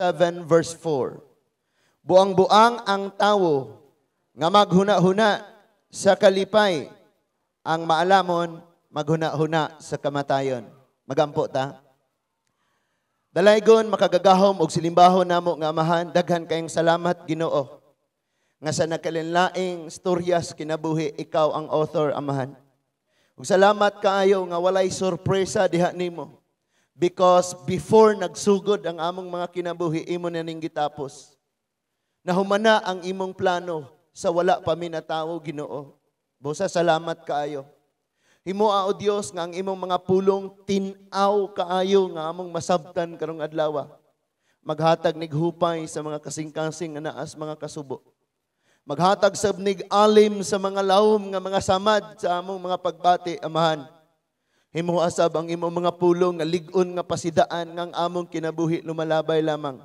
7 verse 4. Buang-buang ang tawo nga maghuna-huna sa kalipay ang maalamon maghuna-huna sa kamatayon. Magampo ta. Dalaygon makagagahom og silimbahon namo nga amahan daghan kayong salamat Ginoo. Nga sa nakalinlaing storyas kinabuhi ikaw ang author amahan. Ug salamat kaayo nga walay sorpresa diha nimo. Because before nagsugod ang among mga kinabuhi imo na ning gitapos. Nahumana ang imong plano sa wala pa minatawo Ginoo. Busa salamat kaayo. Himoa o Dios nga ang imong mga pulong tinaw kaayo nga among masabtan karong adlaw. Maghatag nig hupay sa mga kasing-kasing nga naas mga kasubo. Maghatag sab nig alim sa mga lawom nga mga samad sa among mga pagbati amahan. Himoa sab ang imong mga pulong nga lig-on nga pasidaan nga ang among kinabuhi lumalabay lamang.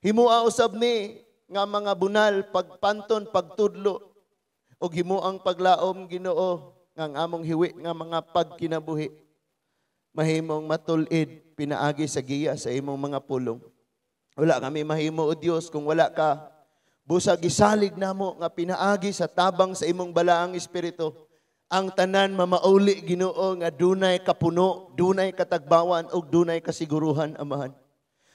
Himoa usab ni nga mga bunal pagpanton pagtudlo. Og himuang paglaom Ginoo nga among hiwi nga mga pagkinabuhi. Mahimong matulid pinaagi sa giya sa imong mga pulong. Wala kami mahimo o Dios kung wala ka. Busa gisalig namo nga pinaagi sa tabang sa imong balaang espiritu ang tanan mamauli Ginoo nga dunay kapuno dunay katagbawan ug dunay kasiguruhan amahan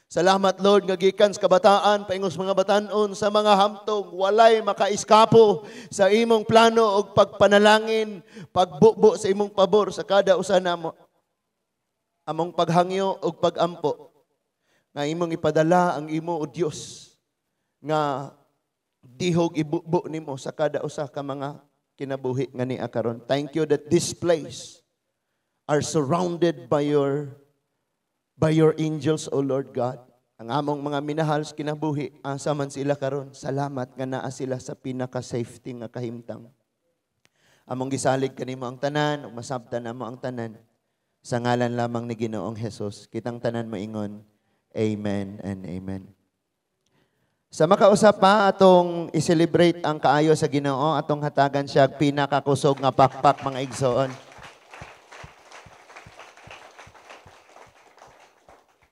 Salamat Lord nga gikan sa kabataan paingos mga batanon sa mga hamtong walay makaiskapo sa imong plano og pagpanalangin, pagbubo sa imong pabor sa kada usa namo. Among paghangyo og pagampo nga imong ipadala ang imo o Dios nga dihog ibubo nimo sa kada usa ka mga kinabuhi nga ni akaron. Thank you that this place are surrounded by your by your angels, O Lord God. Ang among mga minahal sa kinabuhi, asa man sila karon. Salamat nga naa sila sa pinaka-safety nga kahimtang. Among gisalig kanimo ang tanan, ug masabtan namo ang tanan sa ngalan lamang ni Ginoong Hesus. Kitang tanan moingon. Amen and amen. Sa makausap pa atong i-celebrate ang kaayo sa Ginoo atong hatagan siya pinakakusog nga pakpak mga igsoon.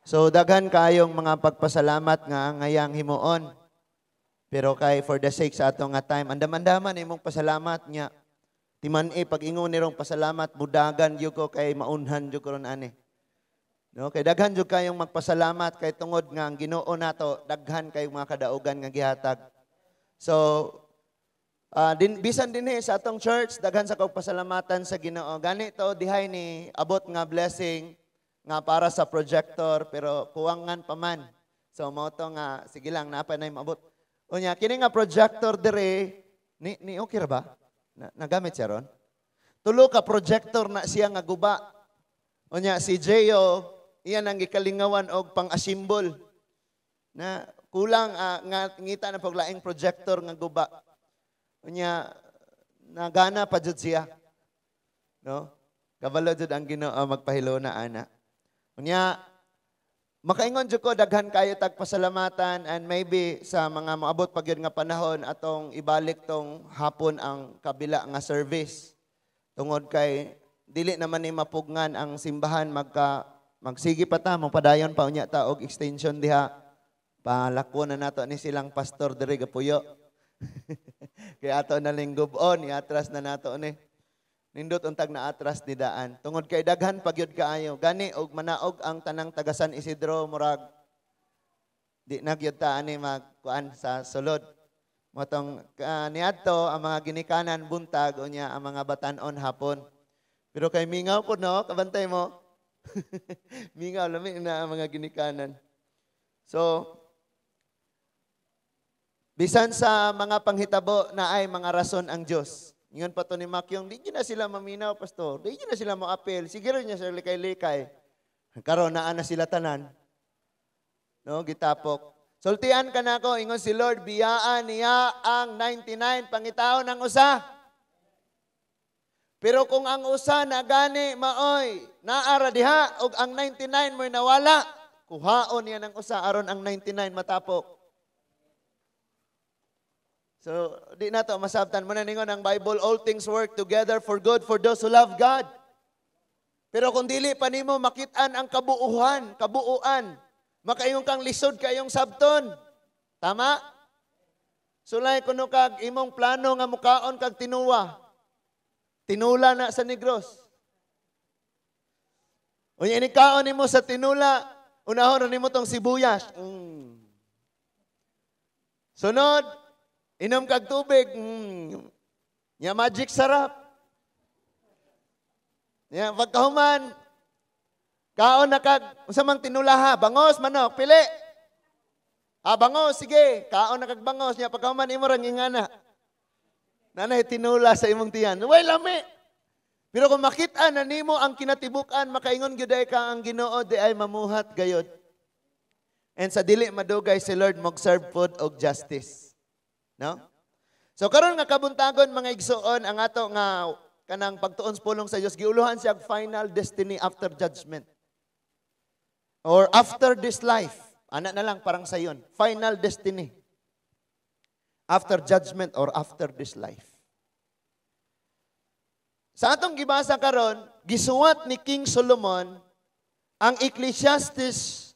So daghan kayong mga pagpasalamat nga ngayang himuon. Pero kay for the sake sa atong nga time, andaman-daman imong pasalamat niya. Timan e pag ingon nirong pasalamat budagan ko kay maunhan jud ko ron ani. No, kay daghan jud kayong magpasalamat kay tungod nga ang Ginoo nato daghan kay mga kadaugan nga gihatag. So uh, din bisan dinhi sa atong church daghan sa kog pasalamatan sa Ginoo. Gani to dihay ni abot nga blessing nga para sa projector pero kuwangan pa man. So mo to nga sige lang napa na maabot. Unya kini nga projector dire ni ni okay ra ba? Na, nagamit siya ron? Tulo ka projector na siya nga guba. Unya si Jeyo iyan ang gikalingawan og pang-asimbol na kulang uh, nga ngita na paglaing projector nga guba. Unya nagana pa jud siya. No? Kabalo jud ang Ginoo magpahilo na ana. Unya, makaingon jud ko daghan kayo tagpasalamatan and maybe sa mga moabot pag nga panahon atong ibalik tong hapon ang kabila nga service. Tungod kay dili naman ni mapugnan ang simbahan magka magsigi pa ta padayon pa unya ta og extension diha. Palako na nato ni silang pastor diri gapuyo. kay ato na linggubon, iatras na nato ni nindot untag na atras ni daan. Tungod kay daghan pagyud kaayo. Gani og manaog ang tanang tagasan Isidro murag di nagyud ta ani magkuan sa sulod. Motong uh, niadto ang mga ginikanan buntag unya ang mga batan-on hapon. Pero kay mingaw ko no, kabantay mo. mingaw lami na mga ginikanan. So, bisan sa mga panghitabo na ay mga rason ang Dios Ingon pa to ni Makyong, di na sila maminaw, pastor. Di na sila mo-appeal. Sige rin niya sa likay-likay. Karon na na sila tanan. No, gitapok. Sultian ka na ko, ingon si Lord, biyaan niya ang 99 pangitaon ng usa. Pero kung ang usa na gani maoy, naara diha og ang 99 mo'y nawala, kuhaon niya ng usa aron ang 99 matapok. So, di na to masabtan. Muna ningon ang Bible, all things work together for good for those who love God. Pero kung dili pa nimo makitaan ang kabuuhan, kabuuan Makaingon kang lisod kayong sabton. Tama? Sulay kuno kag imong plano nga mukaon kag tinuwa. Tinula na sa negros. Unya ni kaon nimo sa tinula, unahon nimo tong sibuyas. Mm. Sunod, inom kag tubig. Mm. Nya magic sarap. Nya pagkahuman, kaon na kag unsa mang tinula ha, bangos manok, pili. Ah, bangos, sige. Kaon na kag bangos nya pagkahuman imo ra ngingana. Nanay tinula sa imong tiyan. Way lami. Pero kung makita na nimo ang kinatibukan, makaingon gyud ka ang Ginoo di ay mamuhat gayod. And sa dili madugay si Lord mag-serve food og justice. No? So karon nga kabuntagon mga igsoon ang ato nga kanang pagtuon pulong sa Dios giuluhan siya final destiny after judgment. Or after this life. Ana na lang parang sayon. Final destiny after judgment or after this life. Sa atong gibasa karon, gisuwat ni King Solomon ang Ecclesiastes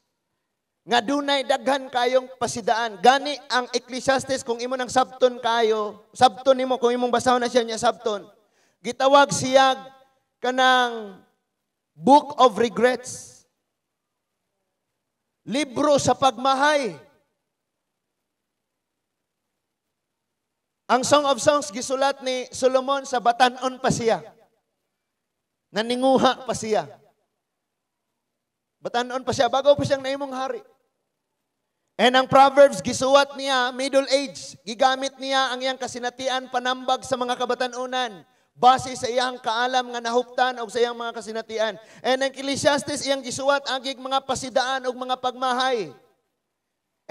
nga dunay daghan kayong pasidaan. Gani ang Ecclesiastes kung imo nang sabton kayo, sabton nimo kung imong basahon na siya niya sabton. Gitawag siya kanang Book of Regrets. Libro sa pagmahay. Ang Song of Songs gisulat ni Solomon sa batanon pa siya. Naninguha pa siya. Batanon pa siya bago pa siyang naimong hari. And ang Proverbs gisuwat niya middle age, gigamit niya ang iyang kasinatian panambag sa mga kabatanunan base sa iyang kaalam nga nahuptan og sa iyang mga kasinatian. And ang Ecclesiastes iyang gisuwat agig mga pasidaan og mga pagmahay.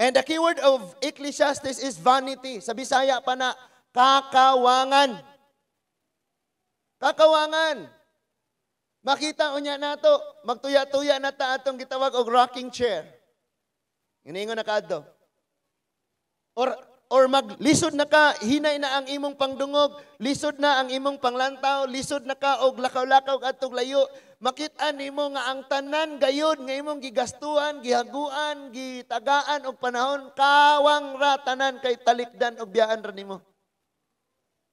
And the keyword of Ecclesiastes is vanity. Sa Bisaya pa na, Kakawangan. Kakawangan. Makita unya nato, magtuya-tuya na ta atong gitawag og rocking chair. Iningon na kadto. Or or maglisod na ka, hinay na ang imong pangdungog, lisod na ang imong panglantaw, lisod na ka og lakaw-lakaw atong layo. Makita nimo nga ang tanan gayud nga imong gigastuan, gihaguan, gitagaan og panahon kawang ra tanan kay talikdan og biyaan ra nimo.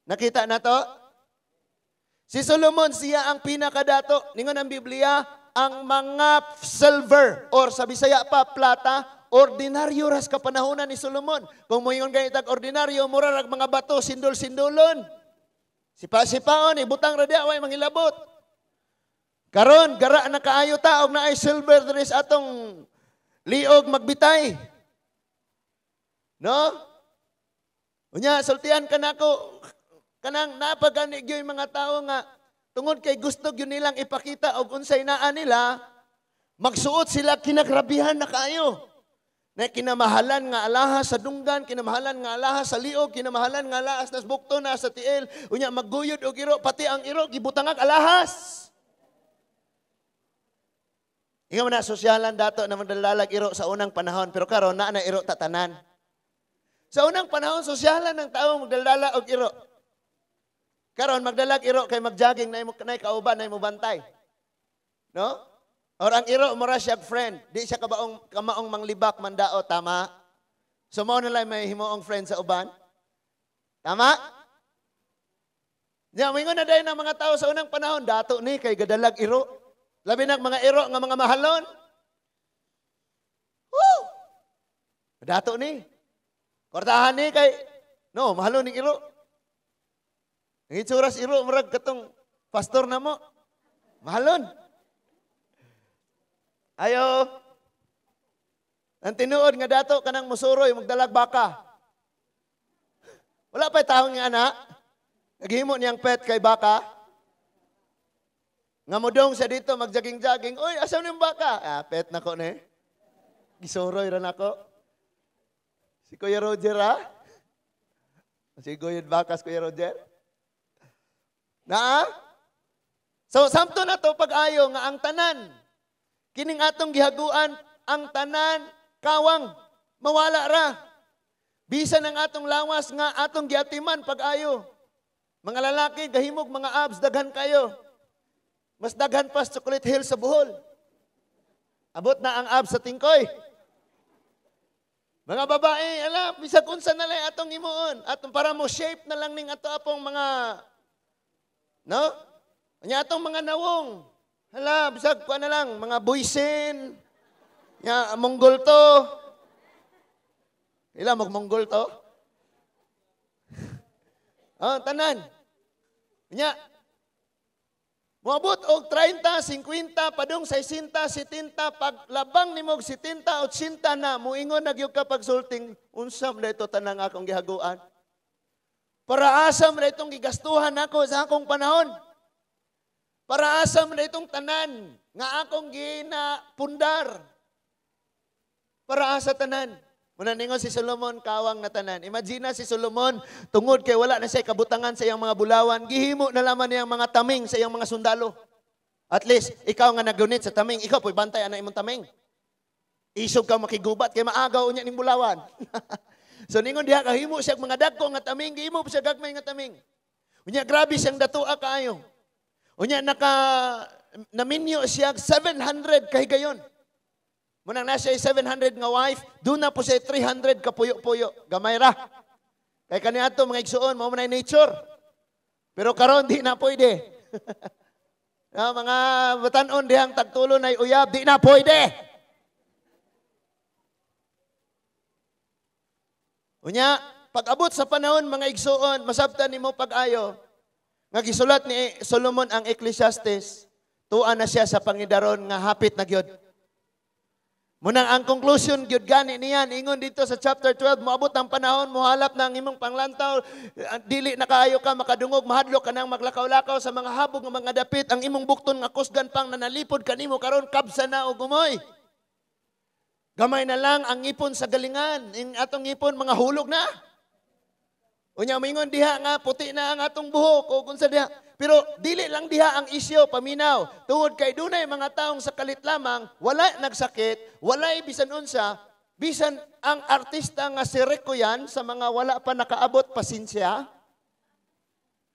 Nakita na to? Si Solomon, siya ang pinakadato. Ningon ang Biblia, ang mga silver or sa Bisaya pa, plata, ordinaryo ras kapanahonan ni Solomon. Kung mo yung ganit ordinaryo, mura rag mga bato, sindol-sindolon. Sipa-sipaon, ibutang radya, way mangilabot. Karon, gara na kaayo taog na ay silver dress atong liog magbitay. No? Unya, sultihan ka na ako, Kanang napagani yung mga tao nga tungod kay gusto gyud nilang ipakita og unsay naa nila, magsuot sila kinagrabihan na kayo. Na kinamahalan nga alahas sa dunggan, kinamahalan nga alahas sa liog, kinamahalan nga alahas nas bukto na sa tiil, unya magguyod og iro, pati ang iro gibutangag alahas. Inga na sosyalan dato na madalalag iro sa unang panahon, pero karon na na iro tatanan. Sa unang panahon, sosyalan ng tao magdalala og iro. Karon magdalag iro kay magjogging na imo nay kauban na imo bantay. No? Or ang iro mo ra siya friend, di siya kabaong kamaong manglibak mandao tama. So mao na lang may himuong friend sa uban. Tama? Nya mingon na dayon ng mga tao sa unang panahon dato ni kay gadalag iro. Labi na mga iro nga mga mahalon. Woo! Dato ni. Kortahan ni kay no, mahalon ni iro. Ang itsuras iro, marag katong pastor na mo. Mahalon. Ayo. Ang tinuod nga dato kanang musuroy magdalag baka. Wala pa taong nga ana. Naghimo niyang pet kay baka. Nga mudong sa dito magjaging-jaging. Uy, asa yung baka? Ah, pet na ko ni. Gisuroy ra nako. Si Kuya Roger ha? Si Kuya Bakas, Kuya Roger. Na? So samto na to pag-ayo nga ang tanan kining atong gihaguan ang tanan kawang mawala ra. Bisan ang atong lawas nga atong giatiman pag-ayo. Mga lalaki gahimog mga abs daghan kayo. Mas daghan pa chocolate hill sa buhol. Abot na ang abs sa tingkoy. Mga babae, ala, bisag unsa na lang atong imuon. Atong para mo shape na lang ning ato apong mga no? Anya atong mga nawong. Hala, bisag kuan na lang mga buisin. Nya Mongol to. Ila mag Mongol to? oh, tanan. Nya Moabot og 30, 50, padung 60, 70, paglabang ni mog 70, 80 na, muingon na gyud ka pagsulting, unsam na ito tanang akong gihaguan. Para asam na itong gigastuhan ako sa akong panahon. Para asam na itong tanan nga akong ginapundar. Para asa tanan. Muna ningon si Solomon kawang na tanan. Imagine si Solomon tungod kay wala na siya kabutangan sa iyang mga bulawan, gihimo na laman niyang mga taming sa iyang mga sundalo. At least ikaw nga nagunit sa taming, ikaw po'y bantay ana imong taming. Isog ka makigubat kay maagaw unya ning bulawan. so ningon diha kahimo siya mga dagko nga taming, gihimo siya gagmay nga taming. Unya grabe siyang datoa kaayo. Unya naka naminyo siya 700 kay gayon. Munang na siya 700 nga wife, doon na po siya 300 ka puyo-puyo. Gamay ra. Kay kaniadto mga igsuon, mao man nature. Pero karon di na pwede. na, mga batanon dihang tagtulo na uyab, di na pwede. Unya, pag-abot sa panahon mga igsuon, masabtan nimo pag-ayo. Nga gisulat ni Solomon ang Ecclesiastes, tuan na siya sa pangidaron nga hapit na gyud. Munang ang conclusion gyud gani niyan ingon dito sa chapter 12 moabot ang panahon mohalap ng imong panglantaw dili na kaayo ka makadungog mahadlok ka nang maglakaw-lakaw sa mga habog nga mga dapit ang imong bukton nga kusgan pang nanalipod kanimo karon kabsa na og gumoy Gamay na lang ang ipon sa galingan ing atong ipon mga hulog na Unya mingon diha nga puti na ang atong buhok o kung sa diha pero dili lang diha ang isyo paminaw. Tungod kay dunay mga taong sa kalit lamang, wala nagsakit, wala bisan unsa, bisan ang artista nga si Rico yan sa mga wala pa nakaabot pasensya.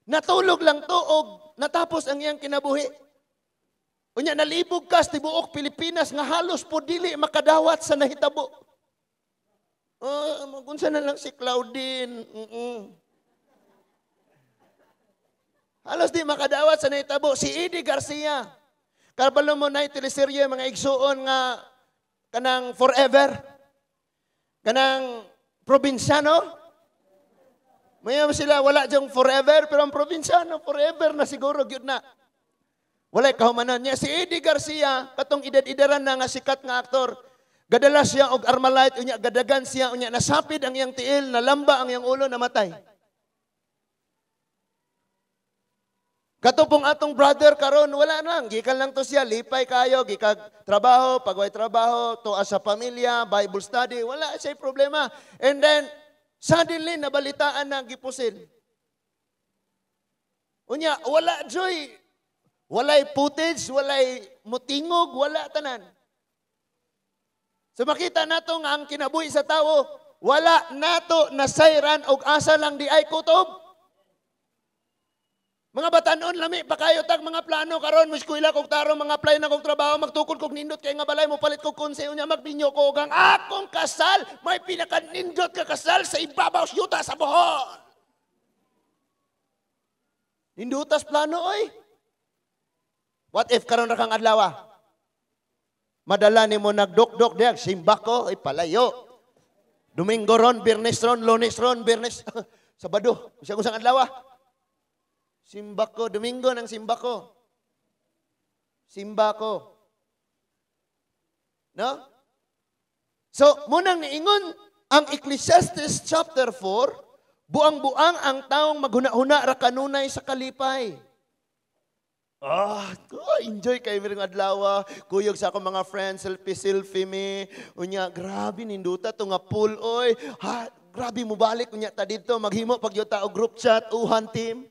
Natulog lang to og natapos ang iyang kinabuhi. Unya nalibog ka sa tibuok Pilipinas nga halos po dili makadawat sa nahitabo. Oh, uh, na lang si Claudine. Mm-mm. Halos di makadawat sa naitabo. Si Eddie Garcia. Karbalo mo na teleserye mga igsuon nga kanang forever. Kanang probinsyano. Mayam sila wala diyang forever pero ang probinsyano forever na siguro gyud na. Wala kahumanon niya. Si Eddie Garcia, katong edad-idaran na nga sikat nga aktor, gadala siya og armalite, unya gadagan siya, unya nasapid ang iyang tiil, nalamba ang iyang ulo, namatay. Katupong atong brother karon wala nang gikan lang to siya lipay kayo gikag trabaho pagway trabaho tuwa sa pamilya Bible study wala siya problema and then suddenly nabalitaan na gipusin Unya wala joy walay footage walay mutingog wala tanan So makita nato nga ang kinabuhi sa tawo wala nato nasayran og asa lang di ay kutob mga batanon lami pa kayo tag mga plano karon mo eskwela kog taro mga apply na kog trabaho magtukod kog nindot kay nga balay mo palit kog konseyo nya magbinyo ko gang akong kasal may pinakanindot ka kasal sa ibabaw yuta sa Bohol. Nindutas plano oy. What if karon ra kang adlaw? Madala ni mo nagdok-dok diag simba ko ay palayo. Domingo ron, Birnes ron, Lunes ron, Birnes Sabado. Usa usang adlaw. Simba ko, Domingo ng simba ko. Simba ko. No? So, munang niingon ang Ecclesiastes chapter 4, buang-buang ang taong maghuna-huna ra kanunay sa kalipay. Ah, oh, enjoy kay mirang adlaw. Kuyog sa akong mga friends, selfie selfie me. Unya, grabe ninduta to nga pool oy. Ha, grabe mo balik unya ta dito maghimo pag yuta og group chat, uhan team.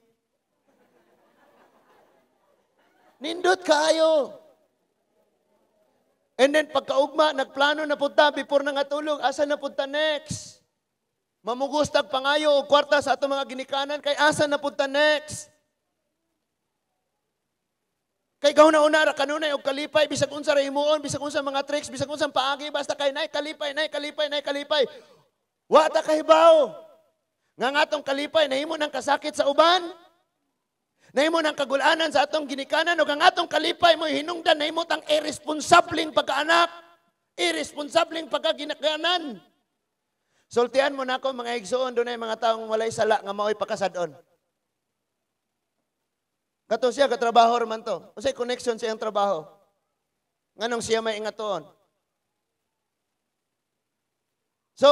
Nindot kayo. And then pagkaugma, nagplano na punta before na nga tulog, asa na punta next? Mamugustag pangayo o kwarta sa ato mga ginikanan, kay asa na punta next? Kay gahuna-una ra kanunay og kalipay bisag unsa ra himuon, bisag unsa mga tricks, bisag unsa paagi basta kay nay kalipay, nay kalipay, nay kalipay. Wa ta kahibaw. Nga nga atong kalipay nahimo nang kasakit sa uban. Nahimo nang kagulanan sa atong ginikanan ug ang atong kalipay mo hinungdan nahimo tang irresponsableng pagkaanak, irresponsableng pagkaginikanan. Sultian mo na ako mga igsoon dunay mga taong walay sala nga maoy pakasadon. Kato siya katrabaho man to. Unsay connection sa iyang trabaho? Nganong siya may ingatoon? So,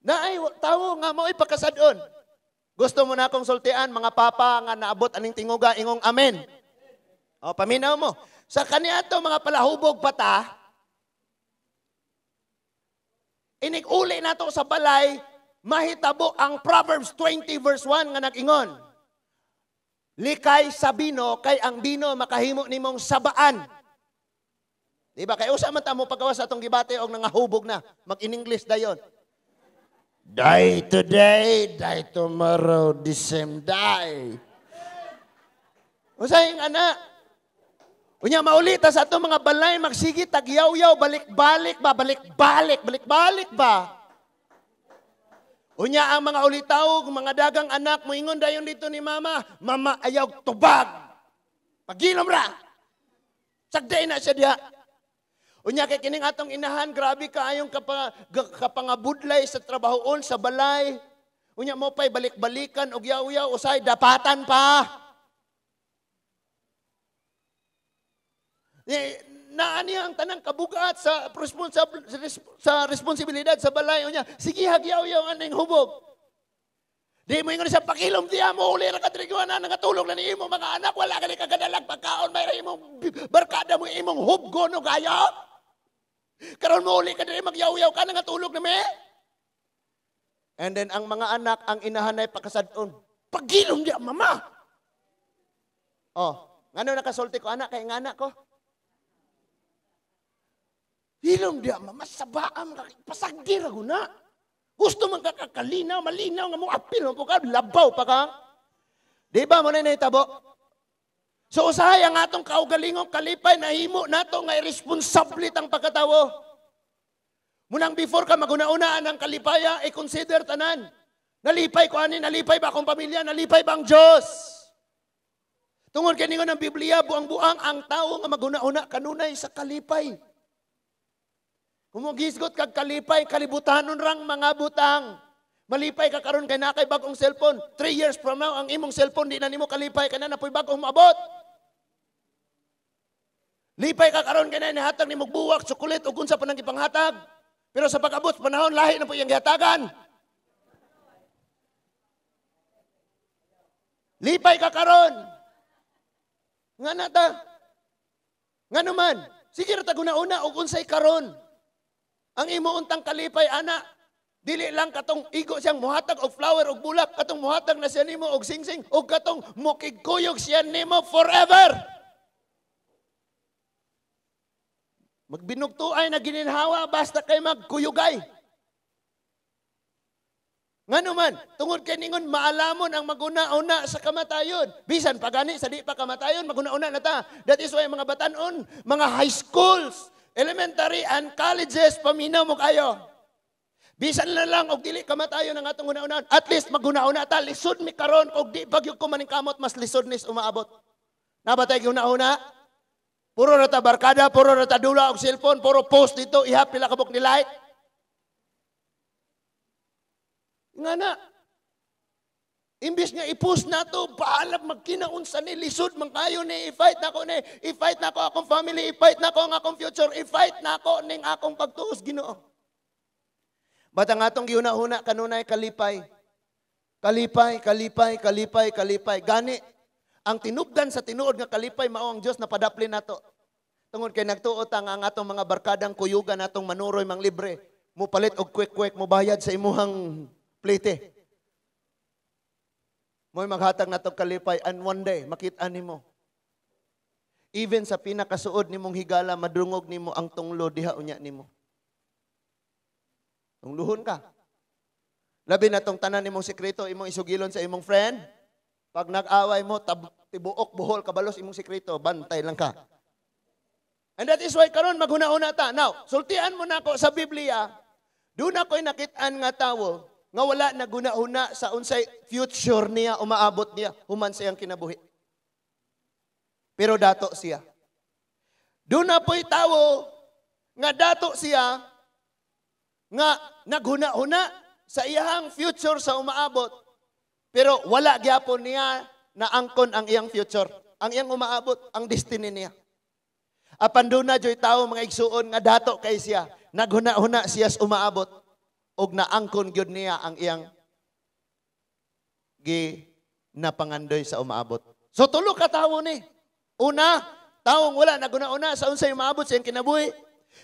naay tawo nga mao'y pakasadon. Gusto mo na akong sultian, mga papa nga naabot aning tinguga, ingong amen. O, paminaw mo. Sa kaniya to, mga palahubog pata, inig-uli na to sa balay, mahitabo ang Proverbs 20 verse 1 nga nag-ingon. Likay sa bino, kay ang bino makahimo nimong sabaan. Di ba? Kaya usa man ta mo pagawas atong gibate og nangahubog na. Mag-in-English dayon. Die today, die tomorrow, the same die. Usay ana. Unya maulita sa atong mga balay magsigi tagyaw-yaw balik-balik ba balik-balik balik-balik ba. Unya ang mga ulitaw, mga dagang anak mo ingon dayon dito ni mama, mama ayaw tubag. Pagilom ra. Sagday na siya diha. Unya kay kining atong inahan, grabe kaayong kapa, kapangabudlay sa trabahoon sa balay. Unya mo pay balik-balikan og yaw-yaw usay dapatan pa. Na ani ang tanang kabugat sa responsab- sa responsibilidad sa balay niya. Sige hagyaw yaw aning hubog. Di mo ingon sa pakilom diya mo uli ra kadriguan na nangatulog na ni imo mga anak wala ka kagadalag pagkaon may imong barkada mo imong hubgo no kaya. Karon mo uli ka diri magyaw-yaw ka nangatulog na me. And then ang mga anak ang inahanay pakasadon. Pagilom diya mama. Oh, ngano nakasulti ko anak kay nga anak ko? Hilom diya, mamasabaan, pasagdi ra guna. Gusto man kakakalinaw, malinaw nga mo apil mo ka, labaw pa ka. Di ba mo na nahitabo? So usahay ang atong kaugalingong kalipay na himo nato nga irresponsable tang pagkatawo. Munang before ka maguna-unaan ang kalipaya, i-consider tanan. Nalipay ko ani, nalipay ba akong pamilya, nalipay ba ang Diyos? Tungod ningon ng Biblia, buang-buang ang tao nga maguna-una kanunay sa kalipay. Kumugisgot kag kalipay, kalibutanon rang mga butang. Malipay ka karon kay nakay bagong cellphone. Three years from now, ang imong cellphone, di na nimo kalipay, kana na po'y bagong maabot. Lipay ka karon kay na nihatag nimo buwak, sukulit, ug unsa pa nang ipanghatag. Pero sa pag-abot panahon, lahi na po iyang gihatagan. Lipay ka karon. Nga na ta. Nga naman, sige ra una-una ug unsay karon. Ang imo untang kalipay ana, dili lang katong igo siyang muhatag og flower og bulak, katong muhatag na siya nimo og singsing og katong mukigkuyog siya nimo forever. Magbinugtuay na gininhawa basta kay magkuyugay. Nga naman, tungod kay ningon maalamon ang maguna-una sa kamatayon. Bisan pagani sa di pa kamatayon, maguna-una na ta. That is why mga batanon, mga high schools, elementary and colleges, paminaw mo kayo. Bisan na lang og dili kamatayo ng atong una At least maguna-una ta lisod mi karon og di bagyo ko maning kamot mas lisod nis umaabot. Nabatay una-una? Puro na ta barkada, puro na ta dula og cellphone, puro post dito, ihap pila kabok ni light. Nga na, Imbis nga i-push na to, paalap magkinaunsa ni lisod man kayo ni i-fight na ko ni, i-fight na ko akong family, i-fight na ko ang akong future, i-fight na ko ning akong pagtuos Ginoo. Bata nga atong giuna-una kanunay kalipay. Kalipay, kalipay, kalipay, kalipay. Gani ang tinubdan sa tinuod nga kalipay mao ang Dios na padaplin nato. Tungod kay nagtuot ang atong mga barkadang kuyugan atong manuroy mang libre. Mo palit og quick-quick mo bayad sa imuhang plate. Mo'y maghatag na kalipay and one day makita nimo. Even sa pinakasuod nimong higala madungog nimo ang tunglo diha unya nimo. Tungluhon ka. Labi na tong tanan nimong sekreto imong isugilon sa imong friend. Pag nag-away mo, tab- tibuok, buhol, kabalos, imong sikreto, bantay lang ka. And that is why karon maghuna-una ta. Now, sultian mo na ako sa Biblia, doon ako'y nakitaan nga tawo, nga wala na guna-una sa unsay future niya, umaabot niya, human siyang kinabuhi. Pero dato siya. Doon na po'y tawo, nga dato siya, nga naghuna-huna sa iyang future sa umaabot, pero wala gyapon niya na angkon ang iyang future. Ang iyang umaabot, ang destiny niya. Apan doon na joy tao mga igsuon nga dato kay siya. Naghuna-huna siya sa umaabot og naangkon gyud niya ang iyang gi napangandoy sa umaabot. So tulo ka tawo ni. Una, taong wala naguna-una sa unsay umaabot sa kinabuhi.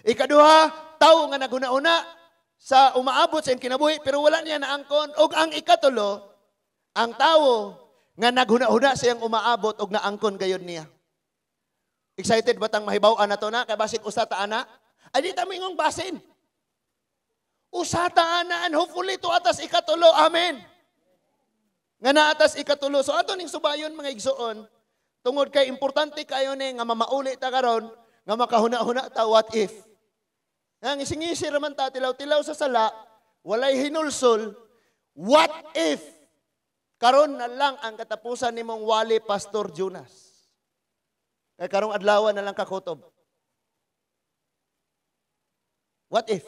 Ikaduha, tawo nga naguna-una sa umaabot sa kinabuhi pero wala niya naangkon. Og ang ikatulo, ang tawo nga naghuna-huna sa iyang umaabot og naangkon gayon niya. Excited ba tang mahibaw na to na? Kay basig usa ta ana? Ay di ta mingong basin. Usa ta ana hopefully to atas ikatulo. Amen. Nga na atas ikatulo. So ato ning subayon mga igsuon, tungod kay importante kayo ni nga mamauli ta karon nga makahuna-huna ta what if. Nga isingisi raman ta tilaw-tilaw sa sala, walay hinulsol, what if karon na lang ang katapusan nimong wali Pastor Jonas. Kay karong adlaw na lang kakutob. What if?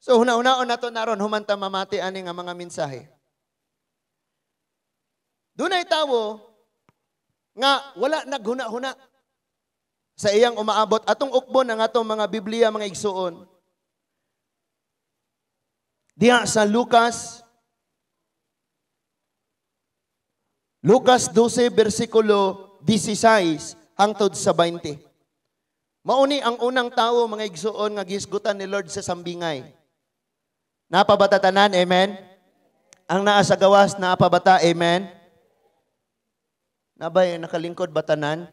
So huna-hunaon nato naron humanta mamati ani nga mga mensahe. Dunay tawo nga wala naghuna-huna sa iyang umaabot atong ukbon ang atong mga Biblia mga igsuon. Diha sa Lucas Lucas 12 versikulo 16 hangtod sa 20. Mauni ang unang tawo mga igsuon nga gisgutan ni Lord sa sambingay. Napabatatanan, amen? Ang naa sa gawas, napabata, amen? Nabay, nakalingkod batanan?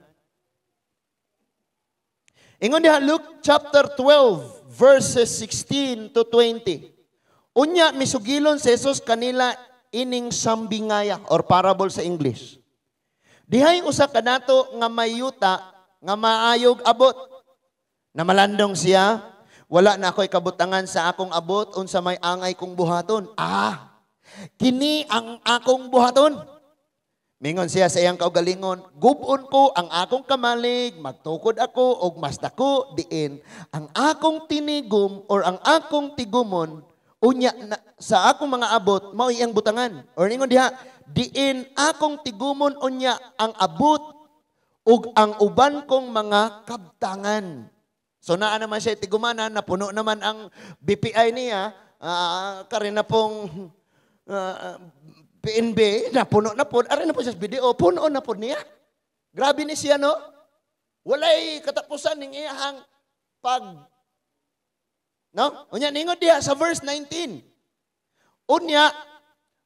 Ingon diha Luke chapter 12 verses 16 to 20. Unya misugilon si Jesus kanila ining sambingaya or parable sa English. Dihay usa kanato nga mayuta nga maayog abot. Na malandong siya, wala na ako'y kabutangan sa akong abot unsa may angay kong buhaton. Ah, kini ang akong buhaton. Mingon siya sa iyang kaugalingon, gubon ko ang akong kamalig, magtukod ako og mas dako diin ang akong tinigom or ang akong tigumon unya na, sa akong mga abot mao iyang butangan. Or ningon diha, diin akong tigumon unya ang abot ug ang uban kong mga kabtangan. So naa naman siya tigumanan, napuno naman ang BPI niya, uh, kare na pong uh, ah, PNB, napuno na po, aray na po siya sa video, puno na po niya. Grabe ni siya, no? Walay katapusan ng iyahang pag No? Unya ningon diha sa verse 19. Unya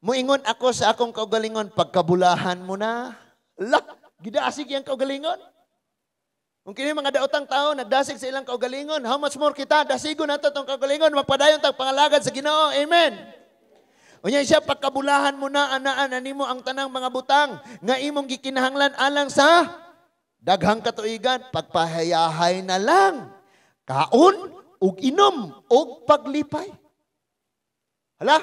Muingon ako sa akong kaugalingon, pagkabulahan mo na. La, gidasig yang kaugalingon. Kung kini mga daotang tao, nagdasig sa ilang kaugalingon, how much more kita, dasigo na itong kaugalingon, magpadayon tag pangalagad sa ginoo. Amen. Unya siya, pagkabulahan mo na, anaan, animo ang tanang mga butang, nga imong gikinahanglan alang sa daghang katuigan, pagpahayahay na lang. Kaon, ug inom, ug paglipay. Hala,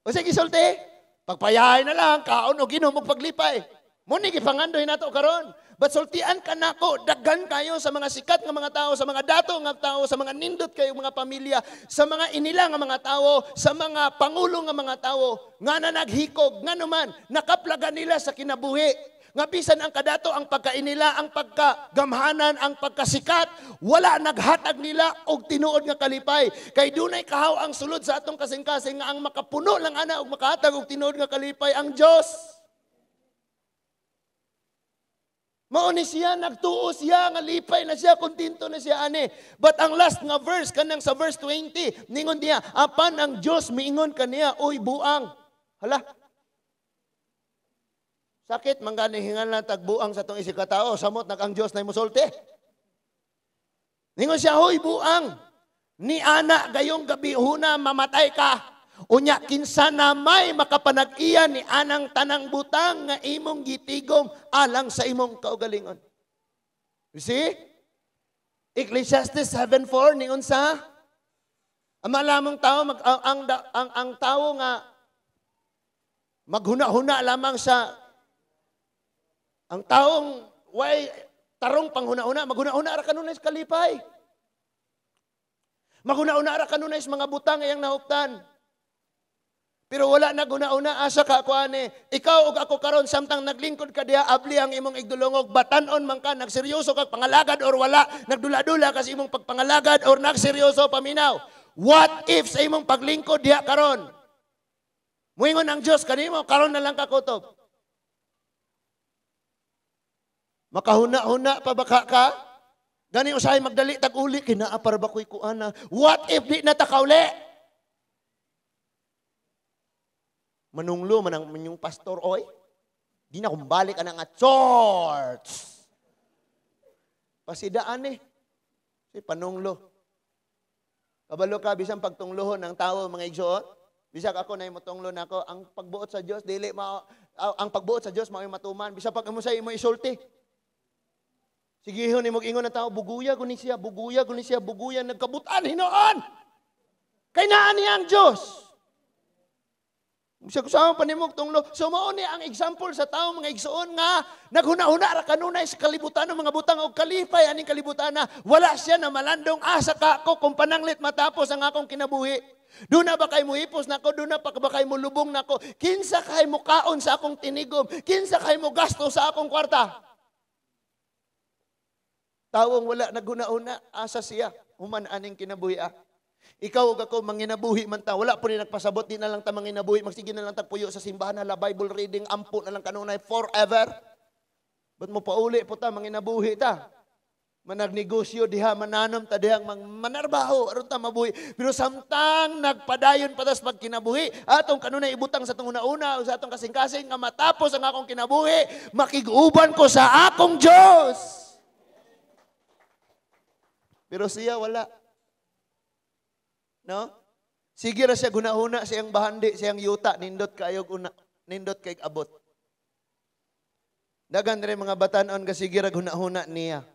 o sige, sulti. Pagpayahay na lang, kaon o ginom mo paglipay. Muni gipangandoy nato karon. But sultian ka nako, daghan kayo sa mga sikat nga mga tao, sa mga dato nga tao, sa mga nindot kayo mga pamilya, sa mga inila nga mga tao, sa mga pangulo nga mga tao, nga na naghikog, nga naman, nakaplaga nila sa kinabuhi nga bisan ang kadato ang pagkain nila, ang pagkagamhanan, ang pagkasikat, wala naghatag nila og tinuod nga kalipay. Kay dunay kahaw ang sulod sa atong kasing-kasing nga ang makapuno lang ana og makahatag og tinuod nga kalipay ang Dios. Mao ni siya, nagtuo siya, nga lipay na siya, kontinto na siya, ani. But ang last nga verse, kanang sa verse 20, ningon niya, apan ang Diyos, miingon kaniya, uy, buang. Hala, Sakit mangani hingan lang tagbuang sa tong isig katao, samot nag ang Dios na musulti. Ningon siya, huy buang, ni ana gayong gabi huna mamatay ka. Unya kinsa na may makapanag-iya ni anang tanang butang nga imong gitigom alang sa imong kaugalingon. You see? Ecclesiastes 7:4 ni unsa? Ang malamong tao mag, ang, ang, ang, ang tao nga maghuna-huna lamang sa ang taong way tarong panghuna-huna, maghuna-huna ra kanunay sa kalipay. Maghuna-huna ra kanunay sa mga butang iyang nahuptan. Pero wala na guna-una asa ka ako ani. Ikaw ug ako karon samtang naglingkod ka diha abli ang imong igdulongog batanon man ka nagseryoso ka pangalagad or wala nagdula-dula kasi imong pagpangalagad or nagseryoso paminaw. What if sa imong paglingkod diha karon? Muingon ang Dios kanimo karon na lang ka kutob. Makahuna-huna pa baka ka? Gani usahay magdali tag uli kinaapar ba ko'y kuana? What if di na takauli? Manunglo man ang yung pastor, oy, di na kumbalik na nga church. Pasidaan eh. Si panunglo. Kabalo ka, bisang pagtunglohon ng tao, mga igsoon. Bisag ako na imotunglo na ako, ang pagbuot sa Dios dili ma ang pagbuot sa Dios mao matuman. Bisag pag imo sa imo isulti. Sige hon imo ingon na tao, buguya guni siya, buguya guni siya, buguya nagkabutan hinoon. Kay naa niya ang Dios. Siya kusama pa ni tunglo. So ni ang example sa tao mga igsoon nga naghuna-huna ra kanunay sa kalibutan ng mga butang og kalipay aning kalibutan na wala siya na malandong asa ka ako kung pananglit matapos ang akong kinabuhi. Doon na ba kay mo ipos nako, doon na pa ba kay mo lubong nako. Kinsa kay mo kaon sa akong tinigom, kinsa kay mo gasto sa akong kwarta. Tawong wala naghuna-huna asa siya, human aning kinabuhi ah. Ikaw ug ako manginabuhi man ta. Wala po ni nagpasabot di na lang ta manginabuhi. Magsige na lang tagpuyo sa simbahan hala Bible reading ampo na lang kanunay forever. Ba't mo pauli po ta manginabuhi ta? Managnegosyo diha mananom ta dihang mang manarbaho aron ta mabuhi. Pero samtang nagpadayon patas pag kinabuhi, atong kanunay ibutang sa tong una-una o sa atong kasing-kasing nga matapos ang akong kinabuhi, makiguban ko sa akong Dios. Pero siya wala. No? Sige ra siya gunahuna siyang bahandi, siyang yuta, nindot kayog una, nindot kay abot. Dagan rin mga batanon ka sige ra gunahuna niya.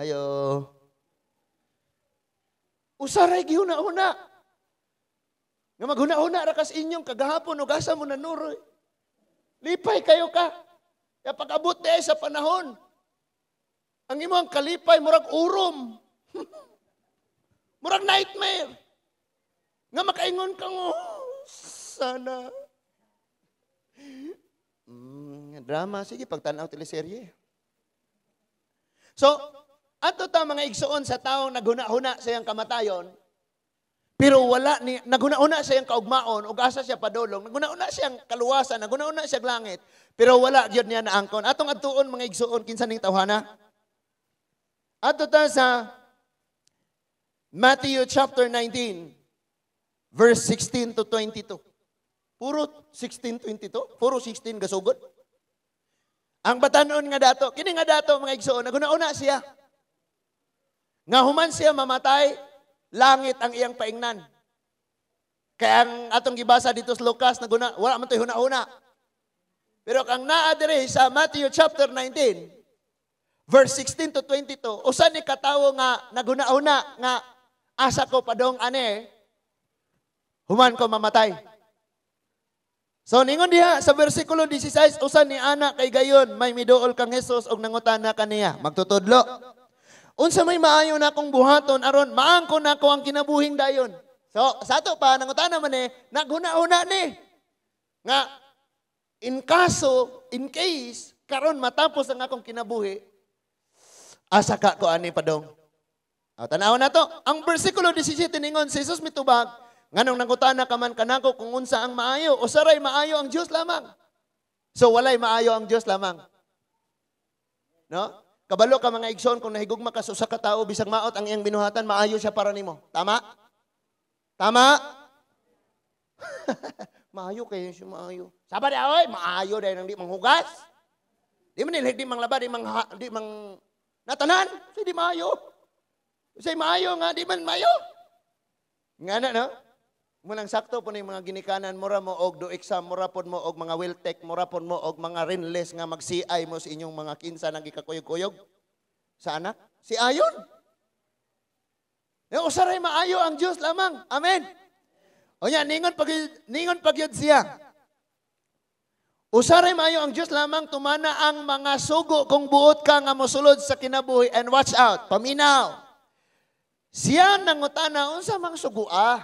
Ayo. Usaray gihuna-huna. Nga maghuna-huna ra kas inyong kagahapon ug asa mo nanuroy. Lipay kayo ka. Ya pag-abot sa panahon, ang imong kalipay, murag urom. murag nightmare. Nga makaingon ka mo, sana. Mm, drama, sige, pagtanaw teleserye. So, ato ta mga igsoon sa taong naghuna-huna sa iyang kamatayon, pero wala ni naghuna-una siyang kaugmaon ug asa siya padulong, naghuna-una siyang kaluwasan, naghuna-una siyang langit, pero wala gyud niya naangkon. Atong atuon mga igsoon kinsa ning tawhana? Ato ta sa Matthew chapter 19, verse 16 to 22. Puro 16, 22? Puro 16 gasugod? Ang batanon nga dato, kini nga dato mga igsoon, naguna-una siya. Nga human siya mamatay, langit ang iyang paingnan. Kaya ang atong gibasa dito sa Lucas, naguna, wala man tayo huna-huna. Pero kang naa sa Matthew chapter 19, verse 16 to 22, usa ni katawo nga naguna-una nga asa ko padong ane, human ko mamatay. So ningon diha sa bersikulo 16, usa ni ana kay gayon may miduol kang Hesus og nangutana kaniya, magtutudlo. Unsa may maayo na akong buhaton aron maangko na ko ang kinabuhing dayon. So sa ato pa nangutana man eh, naghuna-una ni nga in kaso, in case karon matapos ang akong kinabuhi, Asa ka ko ani padong. O, tanaw na to. Ang versikulo 17 ningon, si Jesus mitubag, nganong nangutana ka man kanako kung unsa ang maayo, o saray maayo ang Dios lamang. So walay maayo ang Dios lamang. No? Kabalo ka mga igsoon kung nahigugma ka sa usa ka tawo bisag maot ang iyang binuhatan, maayo siya para nimo. Tama? Tama? maayo kayo siya maayo. Sabi oy, maayo dahil nang di manghugas. Di man di manglaba, di mang, di mang Natanan, si Di Mayo. Say maayo nga di man maayo. Nga na no? Munang sakto po ni mga ginikanan mura mo og do exam mura pod mo og mga will take mura pod mo og mga rinless nga mag CI mo sa inyong mga kinsa nang gikakuyog-kuyog sa anak. Si ayon. Usaray maayo ang Dios lamang. Amen. O yan, ningon pag ningon pag siya. Usaray maayo ang Dios lamang tumana ang mga sugo kung buot ka nga mosulod sa kinabuhi and watch out, paminaw. Siya nangutana unsa mang sugua.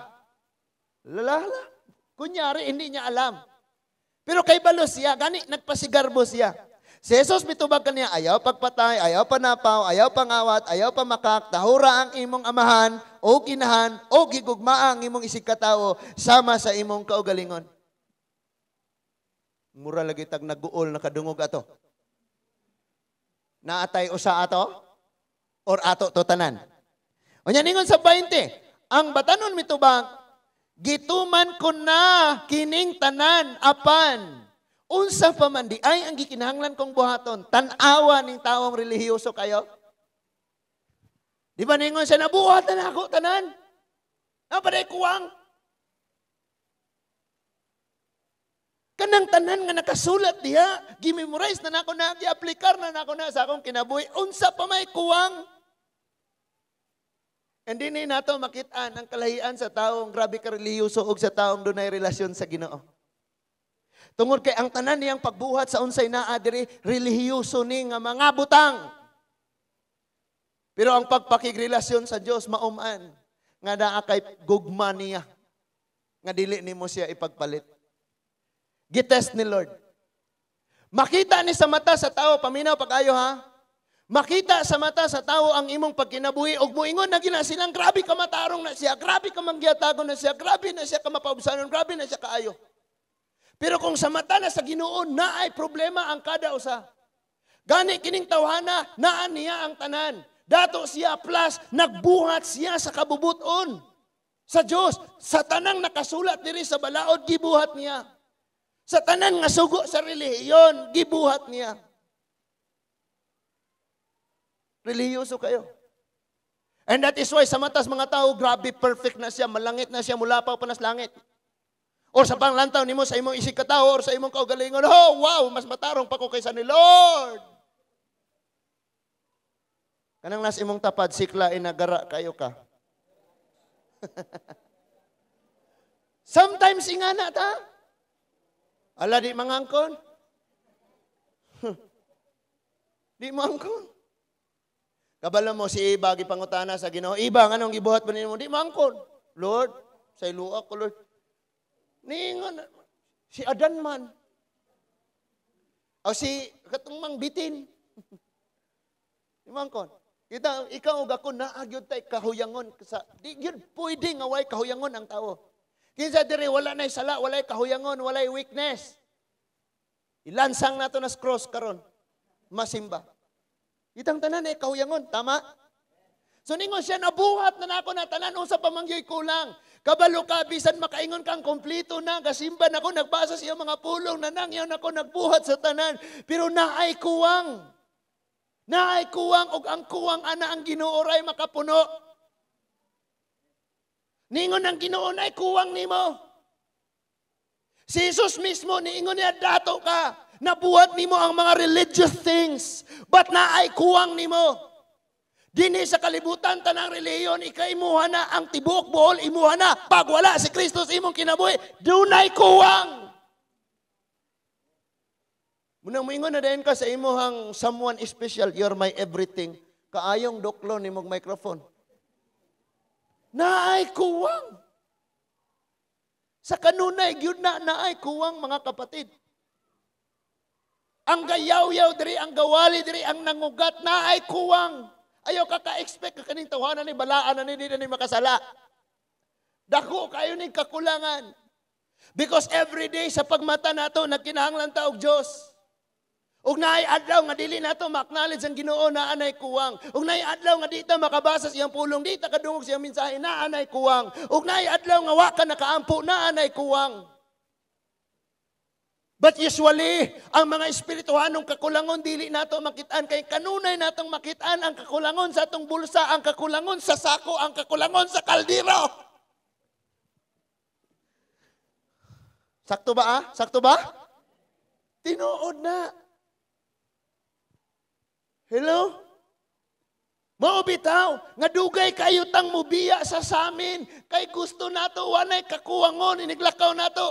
Lalala. Kunyari hindi niya alam. Pero kay balo siya, gani nagpasigarbo siya. Si Jesus mitubag kaniya, ayaw pagpatay, ayaw panapaw, ayaw pangawat, ayaw pamakak, tahura ang imong amahan, o kinahan, o gigugma ang imong isig katao, sama sa imong kaugalingon. Mura lagi tag naguol na kadungog ato. Naatay usa ato? Or ato to tanan? O ningon sa 20, ang batanon mitubang, gituman ko na kining tanan apan Unsa pa man di ay ang gikinahanglan kong buhaton, tanawa ning taong relihiyoso kayo. Di ba ningon sa nabuhat na ako tanan? Ang paday kuwang. Kanang tanan nga nakasulat diha, gimemorize na nako na, gi-aplikar na nako na sa akong kinabuhi. Unsa pa may kuwang? Hindi ni nato makitaan ang kalahian sa taong grabe ka relihiyoso o sa taong dunay relasyon sa Ginoo. Tungod kay ang tanan niyang pagbuhat sa unsay naa diri relihiyoso ni nga mga butang. Pero ang pagpakigrelasyon sa Dios mauman nga naa kay gugma niya nga dili nimo siya ipagpalit. Gitest ni Lord. Makita ni sa mata sa tao paminaw pag-ayo ha. Makita sa mata sa tao ang imong pagkinabuhi ug moingon na gina silang grabe ka matarong na siya, grabe ka manggiyatagon na siya, grabe na siya ka mapaubsanon, grabe na siya kaayo. Pero kung sa mata na sa Ginoo na ay problema ang kada usa. Gani kining tawhana naa niya ang tanan. Dato siya plus nagbuhat siya sa kabubuton sa Dios sa tanang nakasulat diri sa balaod gibuhat niya. Sa tanan nga sugo sa relihiyon gibuhat niya. Relihiyoso kayo. And that is why sa matas mga tao, grabe perfect na siya, malangit na siya, mula pa panas langit. Or sa panglantaw nimo sa imong isig katao or sa imong kaugalingon, oh wow, mas matarong pa ko kaysa ni Lord. Kanang nas imong tapad sikla inagara kayo ka. Sometimes ingana ta. Ala di mangangkon. di mangkon. Kabalo mo si Iba gipangutana sa Ginoo, Iba nganong gibuhat ba nimo? Di mangkon. Lord, say luak ko Lord. Ningon, si Adan man. O si katong bitin. Imangkon. Kita ikaw ug ako na agyod tay kahuyangon sa di gyud pwede nga way kahuyangon ang tawo. Kinsa diri wala nay sala, walay kahuyangon, walay weakness. Ilansang nato nas cross karon. Masimba. Itang tanan ay kahuyangon, tama? So ningon siya nabuhat na nako na tanan usa pa mangyoy kulang. Kabalo ka, bisan makaingon kang kompleto na, kasimba na ko, nagbasa siya mga pulong na nang yan ako nagbuhat sa tanan. Pero naay kuwang. Naay kuwang, og ang kuwang ana ang ginuoray makapuno. Ningon ang ginoo na kuwang nimo. Si Jesus mismo, niingon niya, dato ka. Nabuhat nimo ang mga religious things. But naay kuwang nimo. Dini sa kalibutan tanang reliyon, ikaimuha na ang tibok buhol, imuha na. Pag wala si Kristo sa imong kinabuhi, dunay kuwang. Munang moingon na din ka sa imuhang someone special, you're my everything. Kaayong doklo ni mong microphone. Naay kuwang. Sa kanunay, gyud na naay kuwang mga kapatid. Ang gayaw-yaw diri, ang gawali diri, ang nangugat, naay kuwang. Ayaw ka ka-expect ka kaning tawanan ni balaan na ni ni makasala. Dako kayo ni kakulangan. Because every day sa pagmata nato nagkinahanglan ta og Dios. Ug naay adlaw nga dili nato ma-acknowledge ang Ginoo na anay kuwang. Ug naay adlaw nga di ta makabasa siyang pulong, di ta kadungog siyang mensahe na anay kuwang. Ug naay adlaw nga wa ka nakaampo na anay kuwang. But usually, ang mga espirituhanong kakulangon, dili nato makitaan. Kay kanunay natong makitaan ang kakulangon sa atong bulsa, ang kakulangon sa sako, ang kakulangon sa kaldero. Sakto ba ah? Sakto ba? Tinuod na. Hello? Mao bitaw, nga dugay kayo tang mubiya sa samin, kay gusto nato wanay kakuwangon, iniglakaw nato.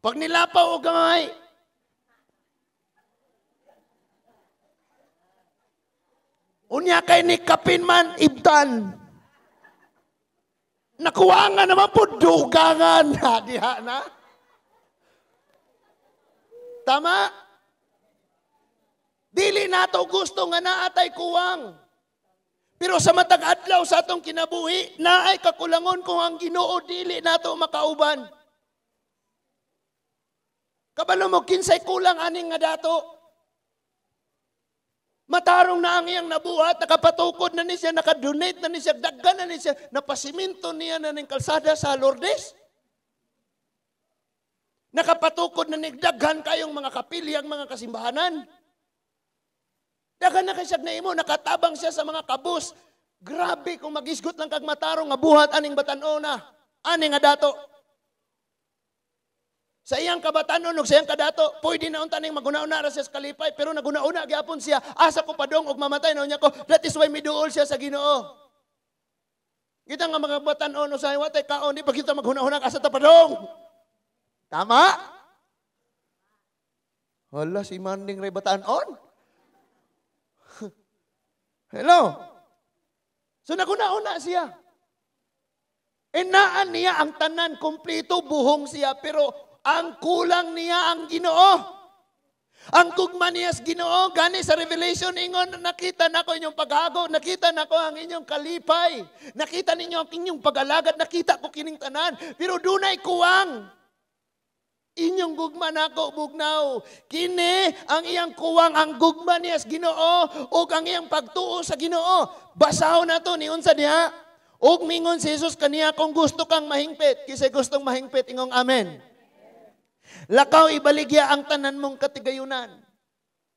Pag nilapaw o gamay, Unya kay ni kapin man ibtan. Nakuha nga naman po dugangan na diha na. Tama? Dili nato gusto nga naatay kuwang. Pero sa matag adlaw sa atong kinabuhi, naay kakulangon kung ang Ginoo dili nato makauban. Kabalo mo kinsay kulang aning nga dato. Matarong na ang iyang nabuhat, nakapatukod na ni siya, nakadonate na ni siya, daggan na ni siya, napasiminto niya na ng kalsada sa Lourdes. Nakapatukod na ni daghan kayong mga kapilyang mga kasimbahanan. Daghan na kasyag na imo, nakatabang siya sa mga kabus. Grabe kung magisgot lang kag matarong nga buhat aning batanona, aning nga dato. Sa iyang kabatanon ug sa iyang kadato, pwede na unta ning maguna-una ra siya sa kalipay, pero naguna-una gyapon siya, asa ko padong og mamatay na niya ko. That is why miduol siya sa Ginoo. Kita nga mga batanon sa watay kaon di pa kita maghuna-una ka sa tapadong. Tama? Hala si Manding ray batanon. Hello. So naguna-una siya. Inaan niya ang tanan, kompleto, buhong siya, pero ang kulang niya ang ginoo. Ang kugma niya sa ginoo, gani sa Revelation, ingon, nakita na ko inyong paghago, nakita na ko ang inyong kalipay, nakita ninyo ang inyong pag-alagad, nakita ko kining tanan, pero dunay kuwang. Inyong gugma nako bugnaw. Kini ang iyang kuwang ang gugma niya sa Ginoo o ang iyang pagtuo sa Ginoo. Basaw na to ni unsa diha. Og mingon si Jesus kaniya kung gusto kang mahingpit, kisay gustong mahingpit ingong amen. Lakaw ibaligya ang tanan mong katigayunan.